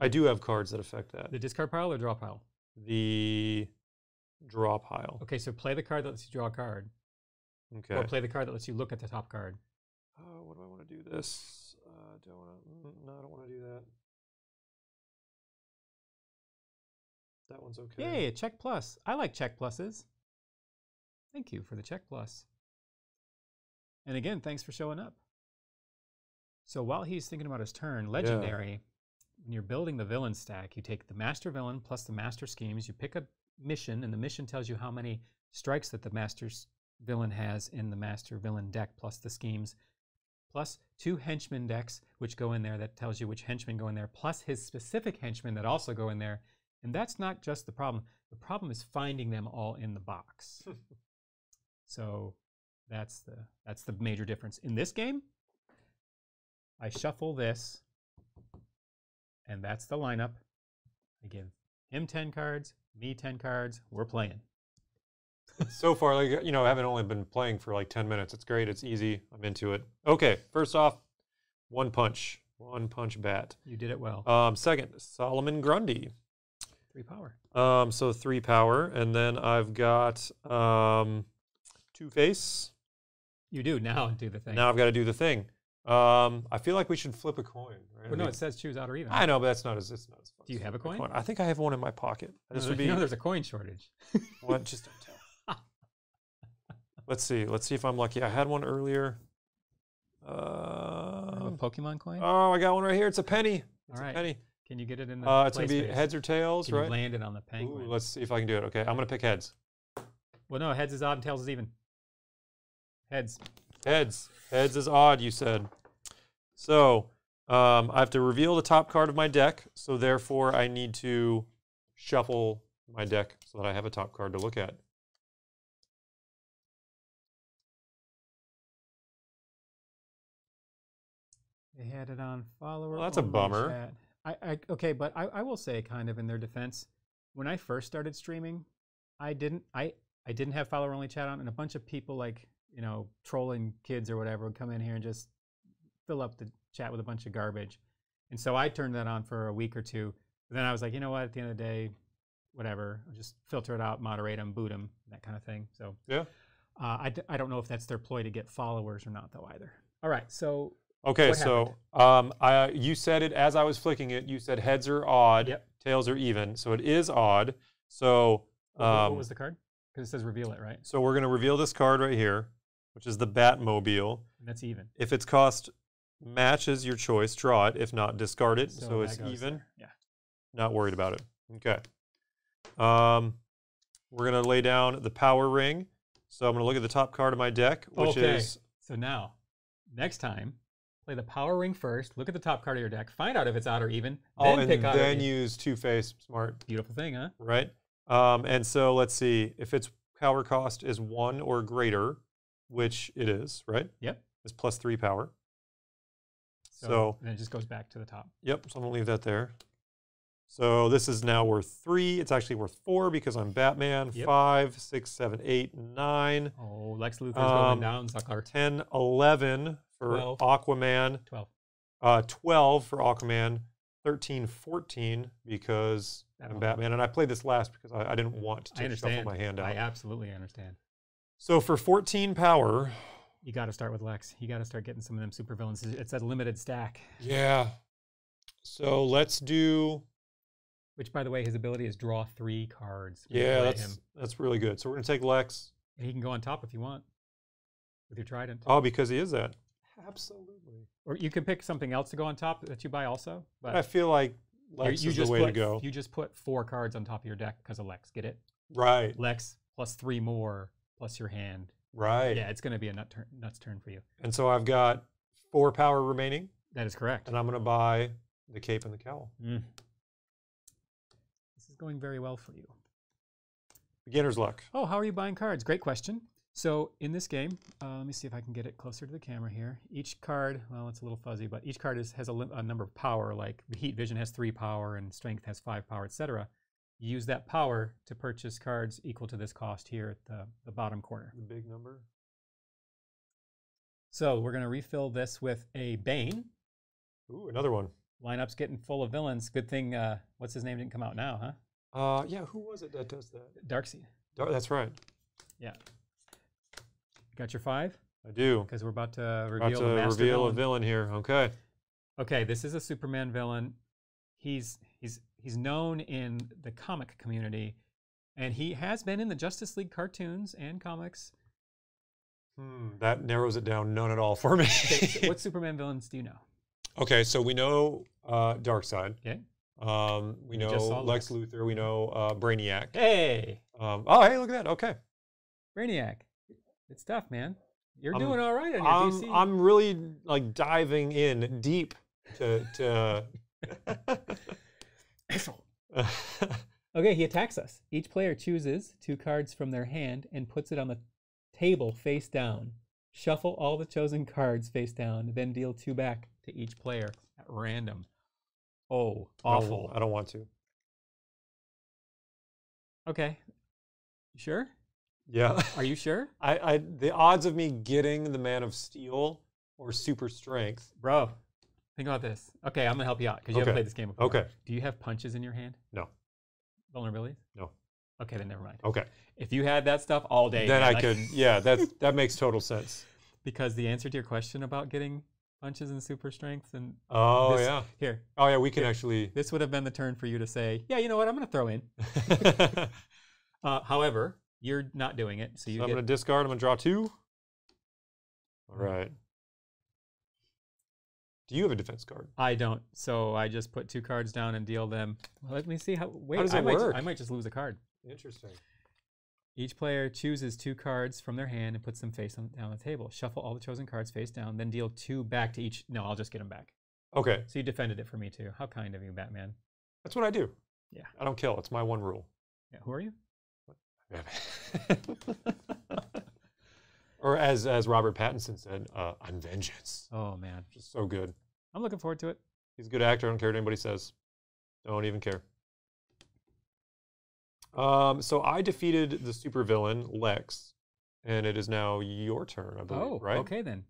I do have cards that affect that. the discard pile or draw pile. The draw pile. Okay, so play the card that lets you draw a card, Okay. or play the card that lets you look at the top card. Oh, what do I want to do this? Uh, do I want to? No, I don't want to do that. That one's okay. Yay, a check plus. I like check pluses. Thank you for the check plus. And again, thanks for showing up. So while he's thinking about his turn, legendary, when you're building the villain stack, you take the master villain plus the master schemes, you pick a mission, and the mission tells you how many strikes that the master villain has in the master villain deck plus the schemes, plus two henchman decks which go in there that tells you which henchmen go in there, plus his specific henchmen that also go in there. And that's not just the problem. The problem is finding them all in the box. so that's the that's the major difference. In this game, I shuffle this, and that's the lineup. I give him 10 cards, me 10 cards, we're playing. so far, like you know, I haven't only been playing for like ten minutes. It's great. It's easy. I'm into it. Okay, first off, one punch, one punch bat. You did it well. Um, second, Solomon Grundy. Three power. Um, so three power, and then I've got um, Two Face. You do now do the thing. Now I've got to do the thing. Um, I feel like we should flip a coin. Right? Well, no, it says choose out or even. I know, but that's not as it's not as fun. Do you have a flipping coin? I think I have one in my pocket. This No, would be you know, there's a coin shortage. what? Just don't tell. Let's see. Let's see if I'm lucky. I had one earlier. a Uh, Pokemon coin. oh, I got one right here. It's a penny. It's All a penny. Can you get it in the? Uh, it's gonna be space? heads or tails, Can you right? land it on the Ooh, penguin? let's see if I can do it. Okay, I'm gonna pick heads. well, no, heads is odd and tails is even. Heads. Heads. Heads is odd, you said. So um, I have to reveal the top card of my deck. So therefore, I need to shuffle my deck so that I have a top card to look at. They had it on follower. Well, that's a bummer. chat. I, I okay, but I, I will say, kind of in their defense, when I first started streaming, I didn't I I didn't have follower only chat on, and a bunch of people like you know trolling kids or whatever would come in here and just fill up the chat with a bunch of garbage, and so I turned that on for a week or two. But then I was like, you know what? At the end of the day, whatever, I'll just filter it out, moderate them, boot them, that kind of thing. So Yeah. uh, I d- I don't know if that's their ploy to get followers or not, though either. All right, so Okay, What so um, I, you said it as I was flicking it. You said heads are odd, Yep. tails are even. So it is odd. So um, what was the card? Because it says reveal it, right? so we're going to reveal this card right here, which is the Batmobile. And that's even. If its cost matches your choice, draw it. If not, discard it. So, that it's even. there. Yeah. Not worried about it. Okay. Um, we're going to lay down the power ring. So I'm going to look at the top card of my deck, which Okay. is So now, next time, play the power ring first. Look at the top card of your deck. Find out if it's odd or even. oh, Then and pick odd then use Two Face Smart, Beautiful thing, huh? right? Um, and so let's see if its power cost is one or greater, which it is, right? Yep. It's plus three power. So, So- then it just goes back to the top. Yep, so I'm gonna leave that there. So this is now worth three. It's actually worth four because I'm Batman. Yep. Five, six, seven, eight, nine, Oh, Lex Luthor's Um, going down, sucker. 10, 11 for Twelve. Aquaman. 12. Uh, 12 for Aquaman. 13, 14 because I'm Batman. Batman. And I played this last because I, I didn't want to shuffle my hand out. I absolutely understand. So for 14 power, You got to start with Lex. You got to start getting some of them supervillains. It's a limited stack. yeah. So let's do Which, by the way, his ability is draw three cards. yeah, that's him. that's really good. So we're gonna take Lex. And he can go on top if you want with your trident. Oh, because he is that. Absolutely. Or you can pick something else to go on top that you buy also. But I feel like you- Lex you is just the way put, to go. You just put four cards on top of your deck because of Lex. Get it? right, Lex plus three more plus your hand. right. Yeah, it's going to be a nut turn, nuts turn for you. And so I've got four power remaining, That is correct. and I'm gonna buy the cape and the cowl. Mm. This is going very well for you. Beginner's luck. Oh, how are you buying cards? Great question. So in this game, uh, let me see if I can get it closer to the camera here. Each card, well, it's a little fuzzy, but each card is, has a, a number of power. Like the Heat Vision has three power, and Strength has five power, etc. You use that power to purchase cards equal to this cost here at the, the bottom corner. The big number. So we're going to refill this with a Bane. Ooh, another one. Lineup's getting full of villains. Good thing, uh, what's his name didn't come out now, huh? Uh, yeah. Who was it that does that? Darkseid. Dar- that's right. Yeah. Got your five? I do. Because we're about to About reveal to the master reveal villain. a villain here. Okay. Okay, this is a Superman villain. He's he's he's known in the comic community, and he has been in the Justice League cartoons and comics. Hmm, that narrows it down none at all for me. Okay, what Superman villains do you know? okay, so we know uh, Darkseid. Okay. Um, we know Lex Lex. Luthor. We know uh, Brainiac. Hey, Um, oh, hey, look at that. Okay. Brainiac. It's tough, man. You're I'm- doing all right on your I'm, DC. I'm really like diving in deep to to. okay, he attacks us. Each player chooses two cards from their hand and puts it on the table face down. Shuffle all the chosen cards face down, then deal two back to each player at random. Oh, awful. I don't want to. Okay. You sure? Yeah. Are you sure? I, I the odds of me getting the Man of Steel or Super Strength. Bro, think about this. Okay, I'm going to help you out because you haven't Okay. played this game before. Okay. Do you have punches in your hand? No. Vulnerabilities? No. Okay, then never mind. Okay. If you had that stuff all day, then man, I could. Yeah, that that makes total sense. Because the answer to your question about getting punches and super strength and Oh this- yeah. here. Oh yeah. We can Here. actually. This would have been the turn for you to say, yeah, you know what, I'm going to throw in. Uh, however, you're not doing it, so so you I'm gonna discard. I'm gonna draw two. All Mm. Do you have a defense card? I don't, so I just put two cards down and deal them. Well, let me see how. Wait, does I it might. I might just lose a card. Interesting. Each player chooses two cards from their hand and puts them face down on, down the table. Shuffle all the chosen cards face down, then deal two back to each. No, I'll just get them back. Okay, So you defended it for me too. How kind of you, Batman. that's what I do. Yeah. I don't kill. It's my one rule. Yeah, who are you? or as as Robert Pattinson said, uh, "I'm vengeance." Oh man, Just so good. I'm looking forward to it. He's a good actor. I don't care what anybody says. I Don't even care. Um, so I defeated the supervillain Lex, and it is now your turn, I believe. Oh, right? okay then.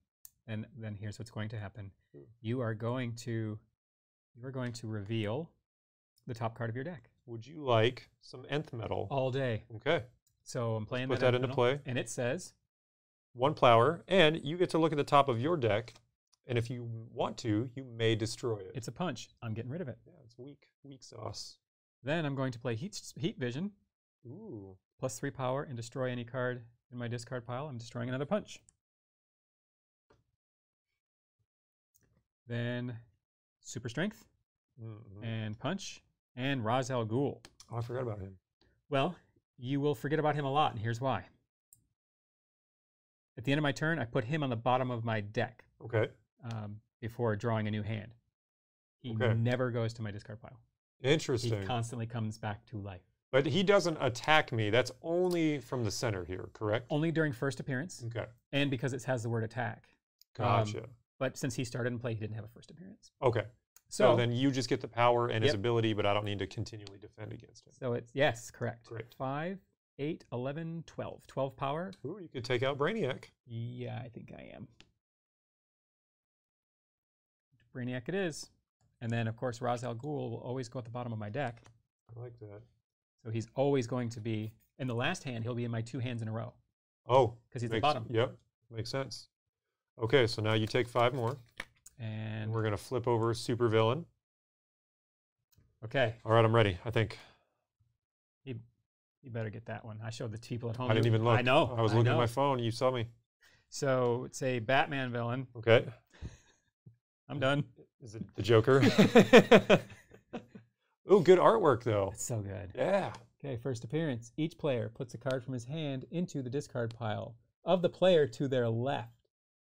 And then here's what's going to happen. Hmm. You are going to you are going to reveal the top card of your deck Would you like some nth metal? all day. Okay. So I'm playing put that, that into play. and it says One plower, and you get to look at the top of your deck, and if you want to, you may destroy it. it's a punch. I'm getting rid of it. yeah, it's weak, weak sauce. Then I'm going to play heat heat vision Ooh. plus three power and destroy any card in my discard pile. I'm destroying another punch. Then super strength Mhm. and punch and Ra's al Ghul. Oh, I forgot about him. Well, you will forget about him a lot, and here's why. At the end of my turn, I put him on the bottom of my deck Okay. um, before drawing a new hand. He Okay. never goes to my discard pile. Interesting. He constantly comes back to life. But he doesn't attack me. That's only from the center here, correct? Only during first appearance, Okay. and because it has the word attack. Um, Gotcha. But since he started in play, he didn't have a first appearance. okay. So, So, then you just get the power and his ability, but I don't need to continually defend against him. so it's yes, correct. Great. 5, 8, 11, 12. 12 power. Ooh, you could take out Brainiac. Yeah, I think I am. Brainiac it is. And then, of course, Ra's al Ghul will always go at the bottom of my deck. I like that. So he's always going to be, in the last hand, he'll be in my two hands in a row Oh, because he's the bottom. Yep, makes sense. Okay, so now you take five more, and We're gonna flip over supervillain. okay, All right, I'm ready. I think you better get that one. I showed the people at home. I didn't even look. I know. I was looking at my phone. You saw me. So it's a Batman villain. Okay. I'm done. Is it the Joker? oh, good artwork though. It's so good. Yeah. Okay, first appearance. Each player puts a card from his hand into the discard pile of the player to their left.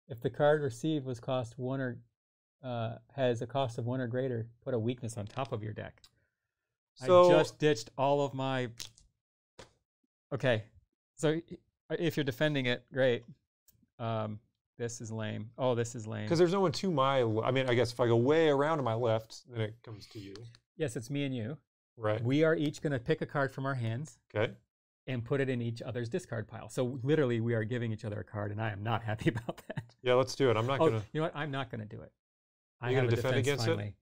If the card received was cost one or uh, has a cost of one or greater, put a weakness on top of your deck. So I just ditched all of my. Okay, so if you're defending it, great. Um, this is lame. Oh, this is lame. because there's no one to my, I mean, I guess if I go way around to my left, then it comes to you, Yes, it's me and you. right? We are each going to pick a card from our hands Okay. and put it in each other's discard pile. So literally, we are giving each other a card, and I am not happy about that. Yeah, let's do it. I'm not oh, gonna. you know what? I'm not going to do it. I have a defend defense against it? finally.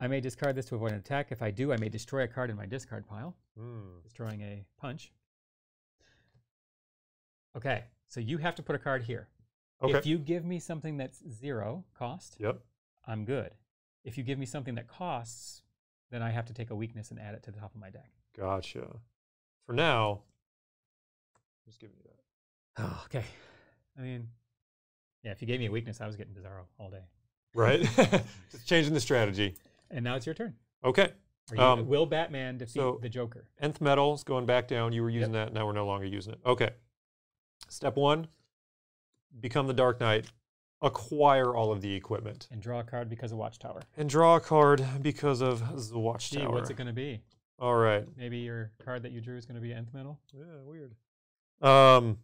I may discard this to avoid an attack. If I do, I may destroy a card in my discard pile, Hmm. destroying a punch. Okay, so you have to put a card here. Okay. If you give me something that's zero cost, Yep. I'm good. If you give me something that costs, then I have to take a weakness and add it to the top of my deck. Gotcha. For now, just give me that. Oh, okay. I mean, yeah, if you gave me a weakness, I was getting zero all day. Right. just changing the strategy. And now it's your turn. Okay. You, Um, will Batman defeat so- the Joker? Nth metal's going back down. You were using that. Now we're no longer using it. Okay. Step one become the Dark Knight, acquire all of the equipment, And draw a card because of Watchtower. and draw a card because of the Gee, Watchtower. what's it going to be? all right. Maybe your card that you drew is going to be nth metal? Yeah, weird. Um.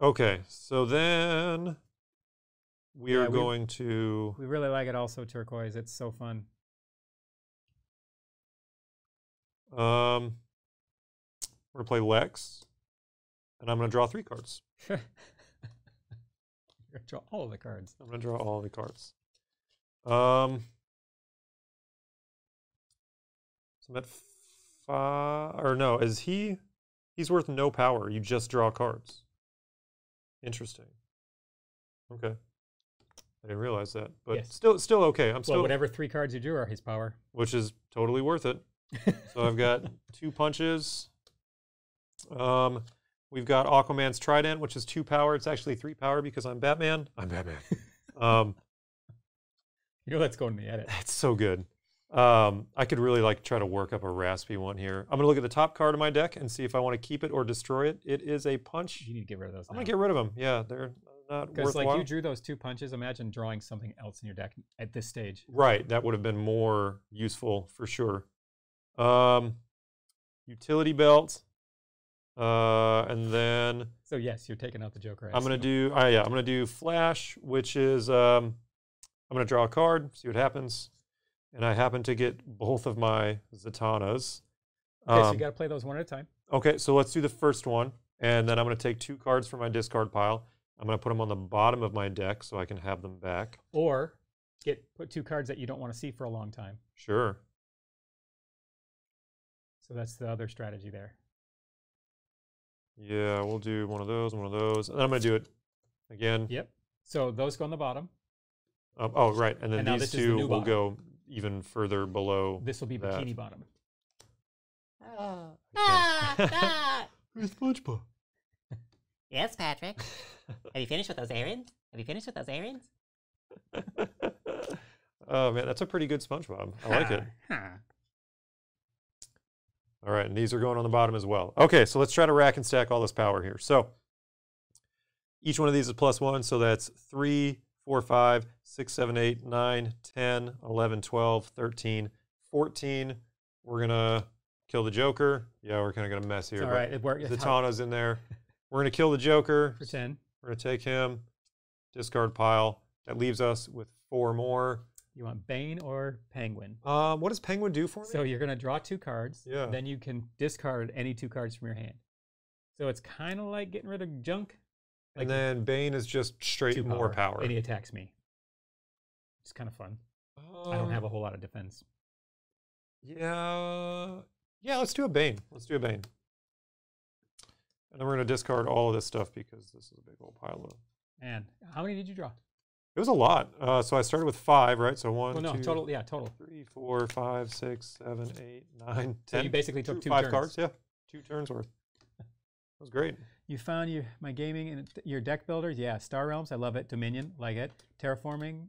Okay, so then we Yeah, are we- going to. We really like it also, turquoise. It's so fun. Um, we're gonna play Lex, and I'm gonna draw three cards. You're gonna draw all of the cards. I'm gonna draw all the cards. Um, so I'm at five, or no? Is he? He's worth no power. You just draw cards. Interesting. Okay. I didn't realize that, but Yes. still, still okay. I'm Well, still, whatever three cards you drew are his power. which is totally worth it. So I've got two punches. Um, we've got Aquaman's Trident, which is two power. It's actually three power because I'm Batman. I'm Batman. um, You know that's going in the edit. it's so good. Um, I could really like try to work up a raspy one here. I'm gonna look at the top card of my deck and see if I want to keep it or destroy it. It is a punch. You need to get rid of those. I'm gonna get rid of them. Yeah, they're not because like you drew those two punches. Imagine drawing something else in your deck at this stage. Right, that would have been more useful for sure. Um, utility belt, uh, and then So yes, you're taking out the Joker. I'm gonna do. Uh, yeah, I'm gonna do flash, which is um, I'm gonna draw a card, see what happens, and I happen to get both of my Zatannas. Okay, so Um, you got to play those one at a time. okay, so let's do the first one, and then I'm gonna take two cards from my discard pile. I'm gonna put them on the bottom of my deck so I can have them back. Or get put two cards that you don't want to see for a long time. Sure. So that's the other strategy there. Yeah, we'll do one of those, one of those, and then I'm gonna do it again. Yep. So those go on the bottom. Um, oh, right, and then And these this is the two will bottom. go even further below. This will be that. bikini bottom. Oh. Okay. Ah, ah. Where's SpongeBob? Yes, Patrick. Have you finished with those errands? Have you finished with those errands? oh man, that's a pretty good SpongeBob. I like it. Huh. All right, and these are going on the bottom as well. Okay, so let's try to rack and stack all this power here. So each one of these is plus one, so that's 3, 4, 5, 6, 7, 8, 9, 10, 11, 12, 13, 14. We're going to kill the Joker. Yeah, we're kind of going to mess here. All right. It worked. Zatanna's in there. We're going to kill the Joker. for ten. We're going to take him, discard pile. That leaves us with four more. You want Bane or Penguin. Um, what does Penguin do for me? So you're going to draw two cards. Yeah. Then you can discard any two cards from your hand. So it's kind of like getting rid of junk. Like and then Bane is just straight two more power. And he attacks me. It's kind of fun. I don't Um, have a whole lot of defense. Yeah. Yeah, let's do a Bane. Let's do a Bane. And then we're going to discard all of this stuff because this is a big old pile of. And how many did you draw? It was a lot. Uh, so I started with five, right? So one, Well, no, two, total. Yeah, total. three, four, five, six, seven, eight, nine, So ten. you basically took two turns. cards. Yeah, two turns worth. That was great. You found your my gaming and your deck builders. Yeah, Star Realms. I love it. Dominion, like it. Terraforming.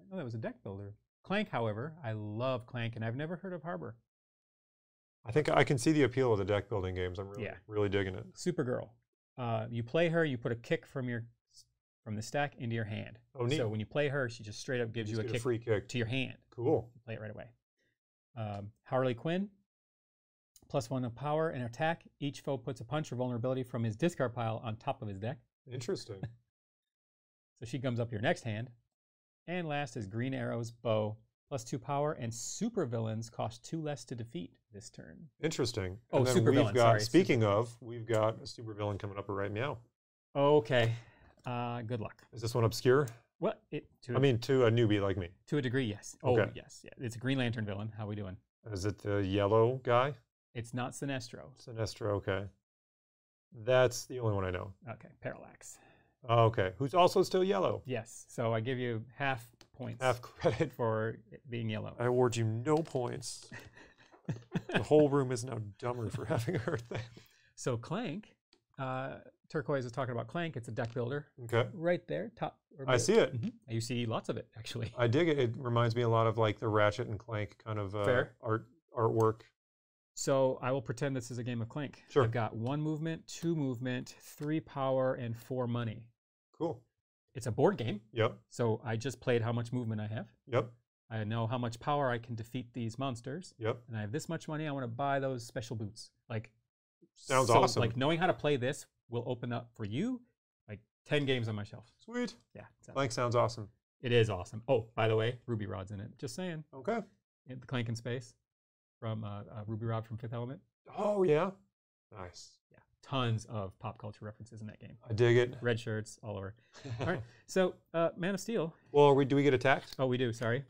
I know that was a deck builder. Clank, however, I love Clank, and I've never heard of Harbor. I think I can see the appeal of the deck building games. I'm really, Yeah. really digging it. Supergirl. Uh, you play her, you put a kick from your from the stack into your hand. Oh, neat. So when you play her, she just straight up gives you Just a kick free kick. to your hand. Cool. You play it right away. Um, Harley Quinn. Plus one of power and attack. Each foe puts a punch or vulnerability from his discard pile on top of his deck. Interesting. So she comes up your next hand. And last is Green Arrow's bow, plus two power, and supervillains cost two less to defeat this turn. Interesting. Oh, and then supervillain, we've got, sorry, speaking of, we've got a supervillain coming up right now. Okay. Uh, good luck. Is this one obscure? What? It, to, I mean, to a newbie like me. to a degree, yes. Oh, Okay. yes. Yeah. It's a Green Lantern villain. How are we doing? Is it the yellow guy? It's not Sinestro. Sinestro, okay. That's the only one I know. Okay. Parallax. Oh, okay. Who's also still yellow? Yes. So I give you half points Half credit. for being yellow. I award you no points. the whole room is now dumber for having heard that. so Clank, uh, Turquoise is talking about Clank. It's a deck builder Okay. right there, top. I see it. Mhm. You see lots of it, actually. I dig it. It reminds me a lot of like the Ratchet and Clank kind of uh, art artwork. So I will pretend this is a game of Clank. Sure. I've got one movement, two movement, three power, and four money. Cool. It's a board game, Yep. so I just played how much movement I have. Yep. I know how much power I can defeat these monsters, Yep. and I have this much money. I want to buy those special boots. Like, Sounds so, awesome. Like knowing how to play this will open up for you like ten games on my shelf. Sweet. Yeah, so Clank sounds awesome. it is awesome. Oh, by the way, Ruby Rhod's in it. Just saying, Okay. in the Clank in Space from uh, uh, Ruby Rhod from Fifth Element. Oh yeah. Nice. Tons of pop culture references in that game. I dig it. Red shirts all over. All right. So, uh, Man of Steel. well, we, do we get attacked? Oh, we do. Sorry.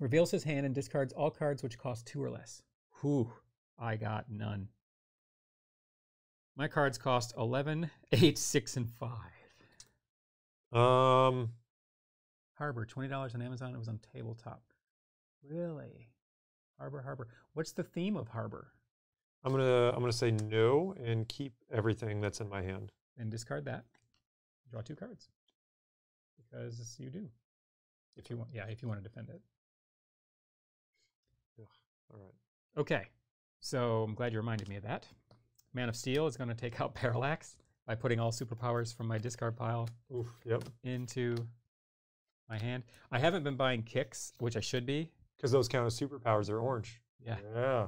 Reveals his hand and discards all cards which cost two or less. Whew. I got none. My cards cost 11, 8, 6, and 5. Um, Harbor, twenty dollars on Amazon. It was on tabletop. Really? Harbor, Harbor. What's the theme of Harbor? I'm gonna I'm gonna say no and keep everything that's in my hand. And discard that. Draw two cards. Because you do. If you want, yeah, if you want to defend it. All right. Okay, so I'm glad you reminded me of that. Man of Steel is going to take out Parallax by putting all superpowers from my discard pile Oof. Yep. into my hand. I haven't been buying kicks, which I should be. Because those count as superpowers. They're orange. Yeah. Yeah.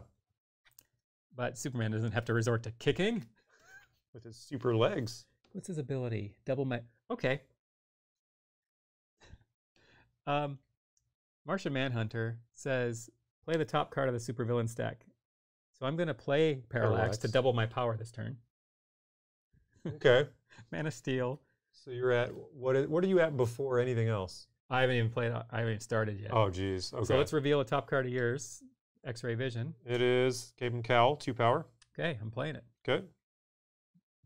But Superman doesn't have to resort to kicking. With his super legs. What's his ability? Double my. Okay. Um, Martian Manhunter says play the top card of the supervillain stack. So I'm going to play Parallax, to double my power this turn. Okay. Man of Steel. so you're at what? What are you at before anything else? I haven't even played. I haven't even started yet. Oh, geez. Okay. So let's reveal a top card of yours. X-ray vision. it is Cape and Cowl, two power. Okay, I'm playing it. Okay.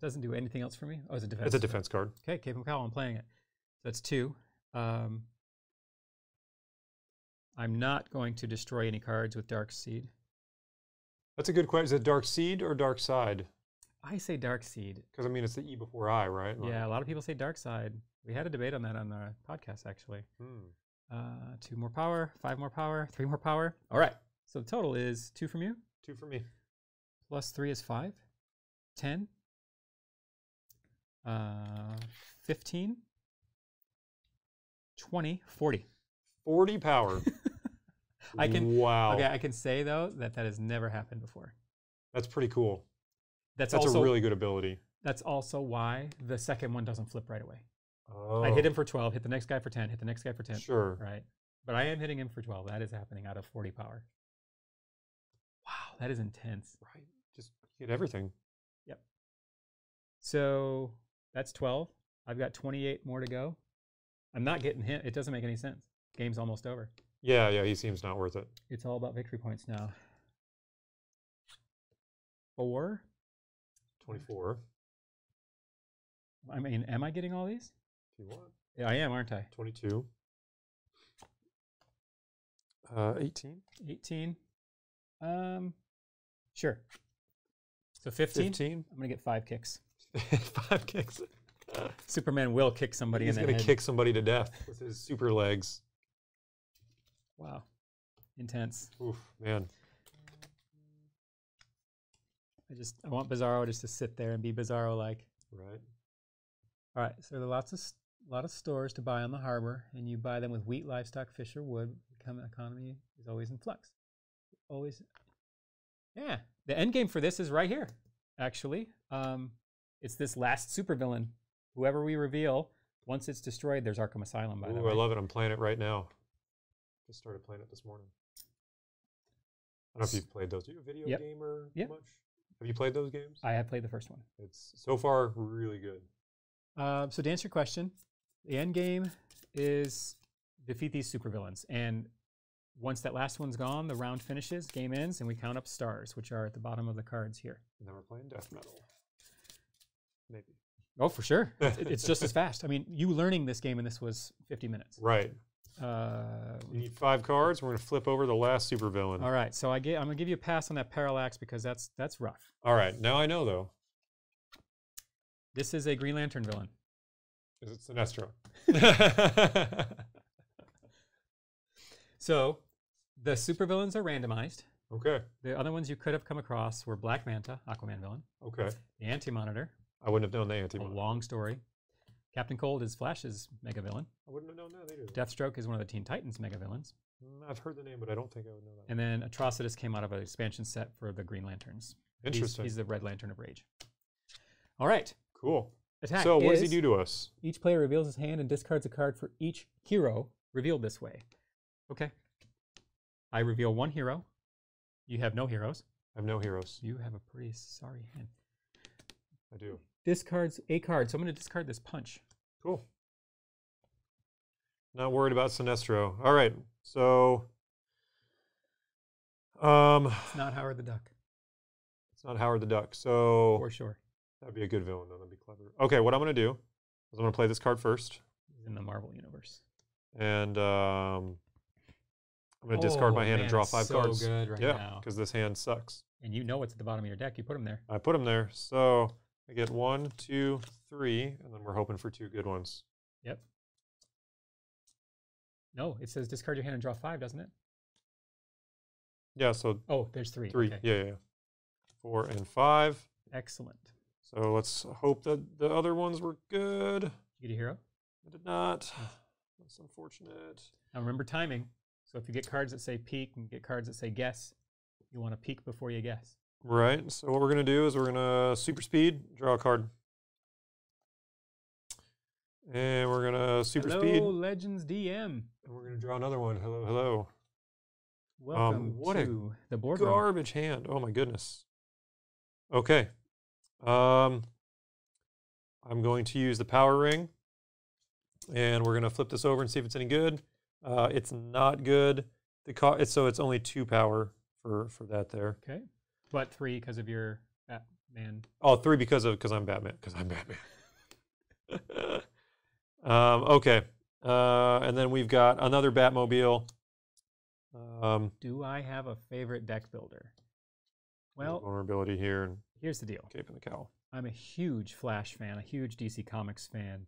Doesn't do anything else for me. Oh, it's a defense. It's a defense card. Okay, Cape and Cowl, I'm playing it. So that's two. Um, I'm not going to destroy any cards with Dark Seed. That's a good question. Is it Dark Seed or Dark Side? I say Dark Seed. Because I mean, it's the E before I, right? Like, Yeah, a lot of people say Dark Side. We had a debate on that on the podcast, actually. hmm. Uh, two more power, five more power, three more power. All right. So the total is two from you, Two from me. plus three is five, 10, uh, 15, 20, 40. 40 power. I can Wow. Okay, I can say though that that has never happened before. That's pretty cool. That's, That's also a really good ability. that's also why the second one doesn't flip right away. Oh. I hit him for 12, hit the next guy for 10, hit the next guy for 10. Sure. Right. But I am hitting him for 12. That is happening out of 40 power. That is intense. Right. Just hit everything. Yep. So that's 12. I've got 28 more to go. I'm not getting hit. It doesn't make any sense. Game's almost over. Yeah, yeah, he seems not worth it. It's all about victory points now. Four. 24. I mean, am I getting all these? If you want. Yeah, I am, aren't I? 22. Uh, 18. 18. Um, sure. So 15. 15. I'm gonna get five kicks. Five kicks. Superman will kick somebody He's in the going to head. kick somebody to death with his super legs. Wow, intense. Oof, man. I just I want Bizarro just to sit there and be Bizarro like. Right. All right, so there are lots of s- lot of stores to buy on the harbor, and you buy them with wheat, livestock, fish, or wood. Become economy is always in flux. Always. Yeah, the end game for this is right here. Actually, um, it's this last supervillain. Whoever we reveal, once it's destroyed, there's Arkham Asylum. By the way, I love it. I'm playing it right now. Just started playing it this morning. I don't know if you've played those. Are you a video Yep. gamer Yep. much? Have you played those games? I have played the first one. It's so far really good. Uh, so to answer your question, the end game is defeat these supervillains, and once that last one's gone, the round finishes, game ends, and we count up stars, which are at the bottom of the cards here. And then we're playing death metal. Maybe. Oh, for sure, it's, just as fast. I mean, you learning this game, and this was 50 minutes. Right. Uh, You need five cards. We're going to flip over the last supervillain. all right, so I get, I'm gonna give you a pass on that parallax because that's that's rough. All right. Now I know, though. This is a Green Lantern villain. Is it Sinestro? So the supervillains are randomized. okay. The other ones you could have come across were Black Manta, Aquaman villain, Okay. the Anti Monitor, I wouldn't have known the a anti long story. Captain Cold is Flash's mega villain. I wouldn't have known that either. Deathstroke is one of the Teen Titans mega villains. Mm, I've heard the name, but I don't think I would know that. And then Atrocitus came out of an expansion set for the Green Lanterns. He's- Interesting. He's, the Red Lantern of Rage. All right. cool. Attack. So, what does he do to us? Each player reveals his hand and discards a card for each hero revealed this way. Okay. I reveal one hero. You have no heroes. I have no heroes. You have a pretty sorry hand. I do. Discards a card. So I'm going to discard this punch. Cool. Not worried about Sinestro. All right. So, um, It's not Howard the Duck, it's not Howard the Duck. So for sure. that'd be a good villain, though. That'd be clever. Okay. What I'm going to do is I'm going to play this card first. In the Marvel universe. And um, I'm going to discard my Oh, hand and draw five so cards. good right yeah, now. because this hand sucks. And you know what's at the bottom of your deck. You put them there. I put them there. So I get one, two, three, and then we're hoping for two good ones. Yep. No, it says discard your hand and draw five, doesn't it? Yeah, so Oh, there's three. three. Okay. Yeah, yeah, yeah. Four and five. Excellent. So let's hope that the other ones were good. Did you get a hero? I did not. That's unfortunate. Now remember timing. So if you get cards that say peek and get cards that say guess, you want to peek before you guess. Right. So what we're gonna do is we're gonna super speed, draw a card. And we're gonna super hello, speed. Legends DM. And we're gonna draw another one. Hello, hello. Welcome what a to the boardroom. Garbage hand. Oh my goodness. Okay. Um I'm going to use the power ring. And we're gonna flip this over and see if it's any good. Uh, it's not good. The co- it's, so it's only two power for for that there. Okay. But three because of your Batman. Oh, three because of because I'm Batman. Because I'm Batman. um, okay, uh, and then we've got another Batmobile. Um, Do I have a favorite deck builder? Well, vulnerability here here's the deal. cape and the cowl. I'm a huge Flash fan, a huge DC Comics fan.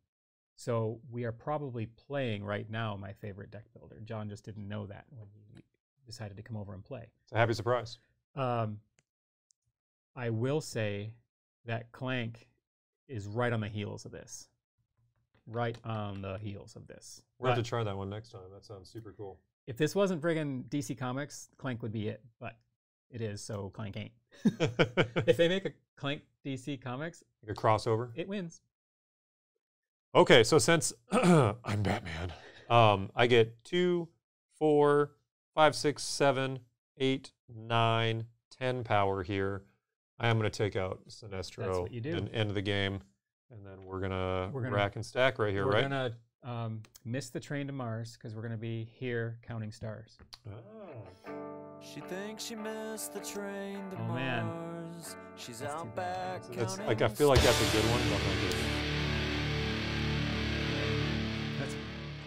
So we are probably playing right now my favorite deck builder. John just didn't know that when he decided to come over and play. It's a happy surprise. Um, I will say that Clank is right on the heels of this. Right on the heels of this. We'll have to try that one next time. That sounds super cool. if this wasn't friggin' DC Comics, Clank would be it. But it is, so Clank ain't. If they make a Clank DC Comics, a crossover. it wins. Okay, so since I'm Batman, um, I get two, four, five, six, seven, eight, nine, ten power here. I am going to take out Sinestro what you do. and end the game, and then we're gonna, We're gonna- rack and stack right here, we're right? gonna um, miss the train to Mars because we're gonna be here counting stars. Ah. She thinks she missed the train to Oh, man. Mars. She's That's too out bad. back. So that's like I feel like that's a good one,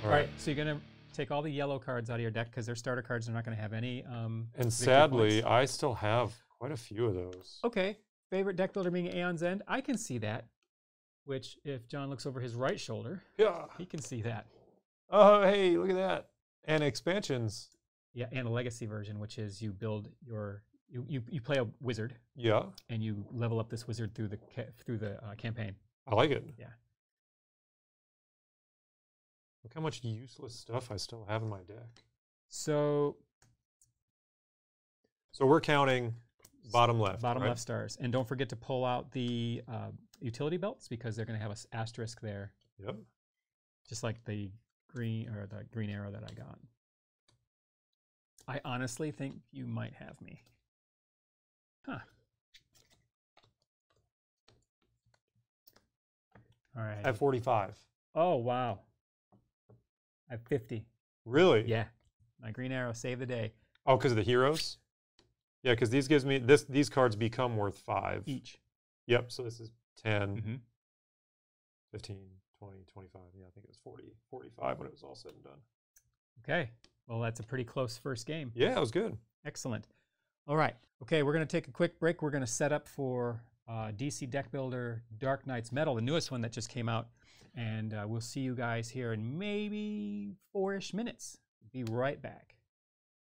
All right. So you're gonna take all the yellow cards out of your deck because they're starter cards. They're not gonna have any. Um, And sadly, points. I still have quite a few of those. okay. Favorite deck builder being Aeon's End. I can see that. Which, if John looks over his right shoulder, Yeah. he can see that. Oh, hey, look at that. And expansions. Yeah, and a legacy version, which is you build your you you, you play a wizard Yeah, and you level up this wizard through the ca- through the uh, campaign. I like it. Yeah. Look how much useless stuff I still have in my deck. So So we're counting bottom left. bottom right? left stars, and don't forget to pull out the uh, utility belts because they're going to have an asterisk there, Yep. just like the green or the green arrow that I got. I honestly think you might have me. Huh. All right. At 45. oh wow. I have 50. Really? Yeah. My green arrow save the day. Oh, because of the heroes? Yeah, because these gives me this. These cards become worth five. Each. Yep. So this is 10, Mhm. 15, 20, 25. Yeah, I think it was 40, 45 when it was all said and done. Okay. Well, that's a pretty close first game. Yeah, it was good. Excellent. All right. Okay, we're going to take a quick break. We're going to set up for uh, DC Deck Builder Dark Knights Metal, the newest one that just came out. And uh, we'll see you guys here in maybe four ish minutes. Be right back.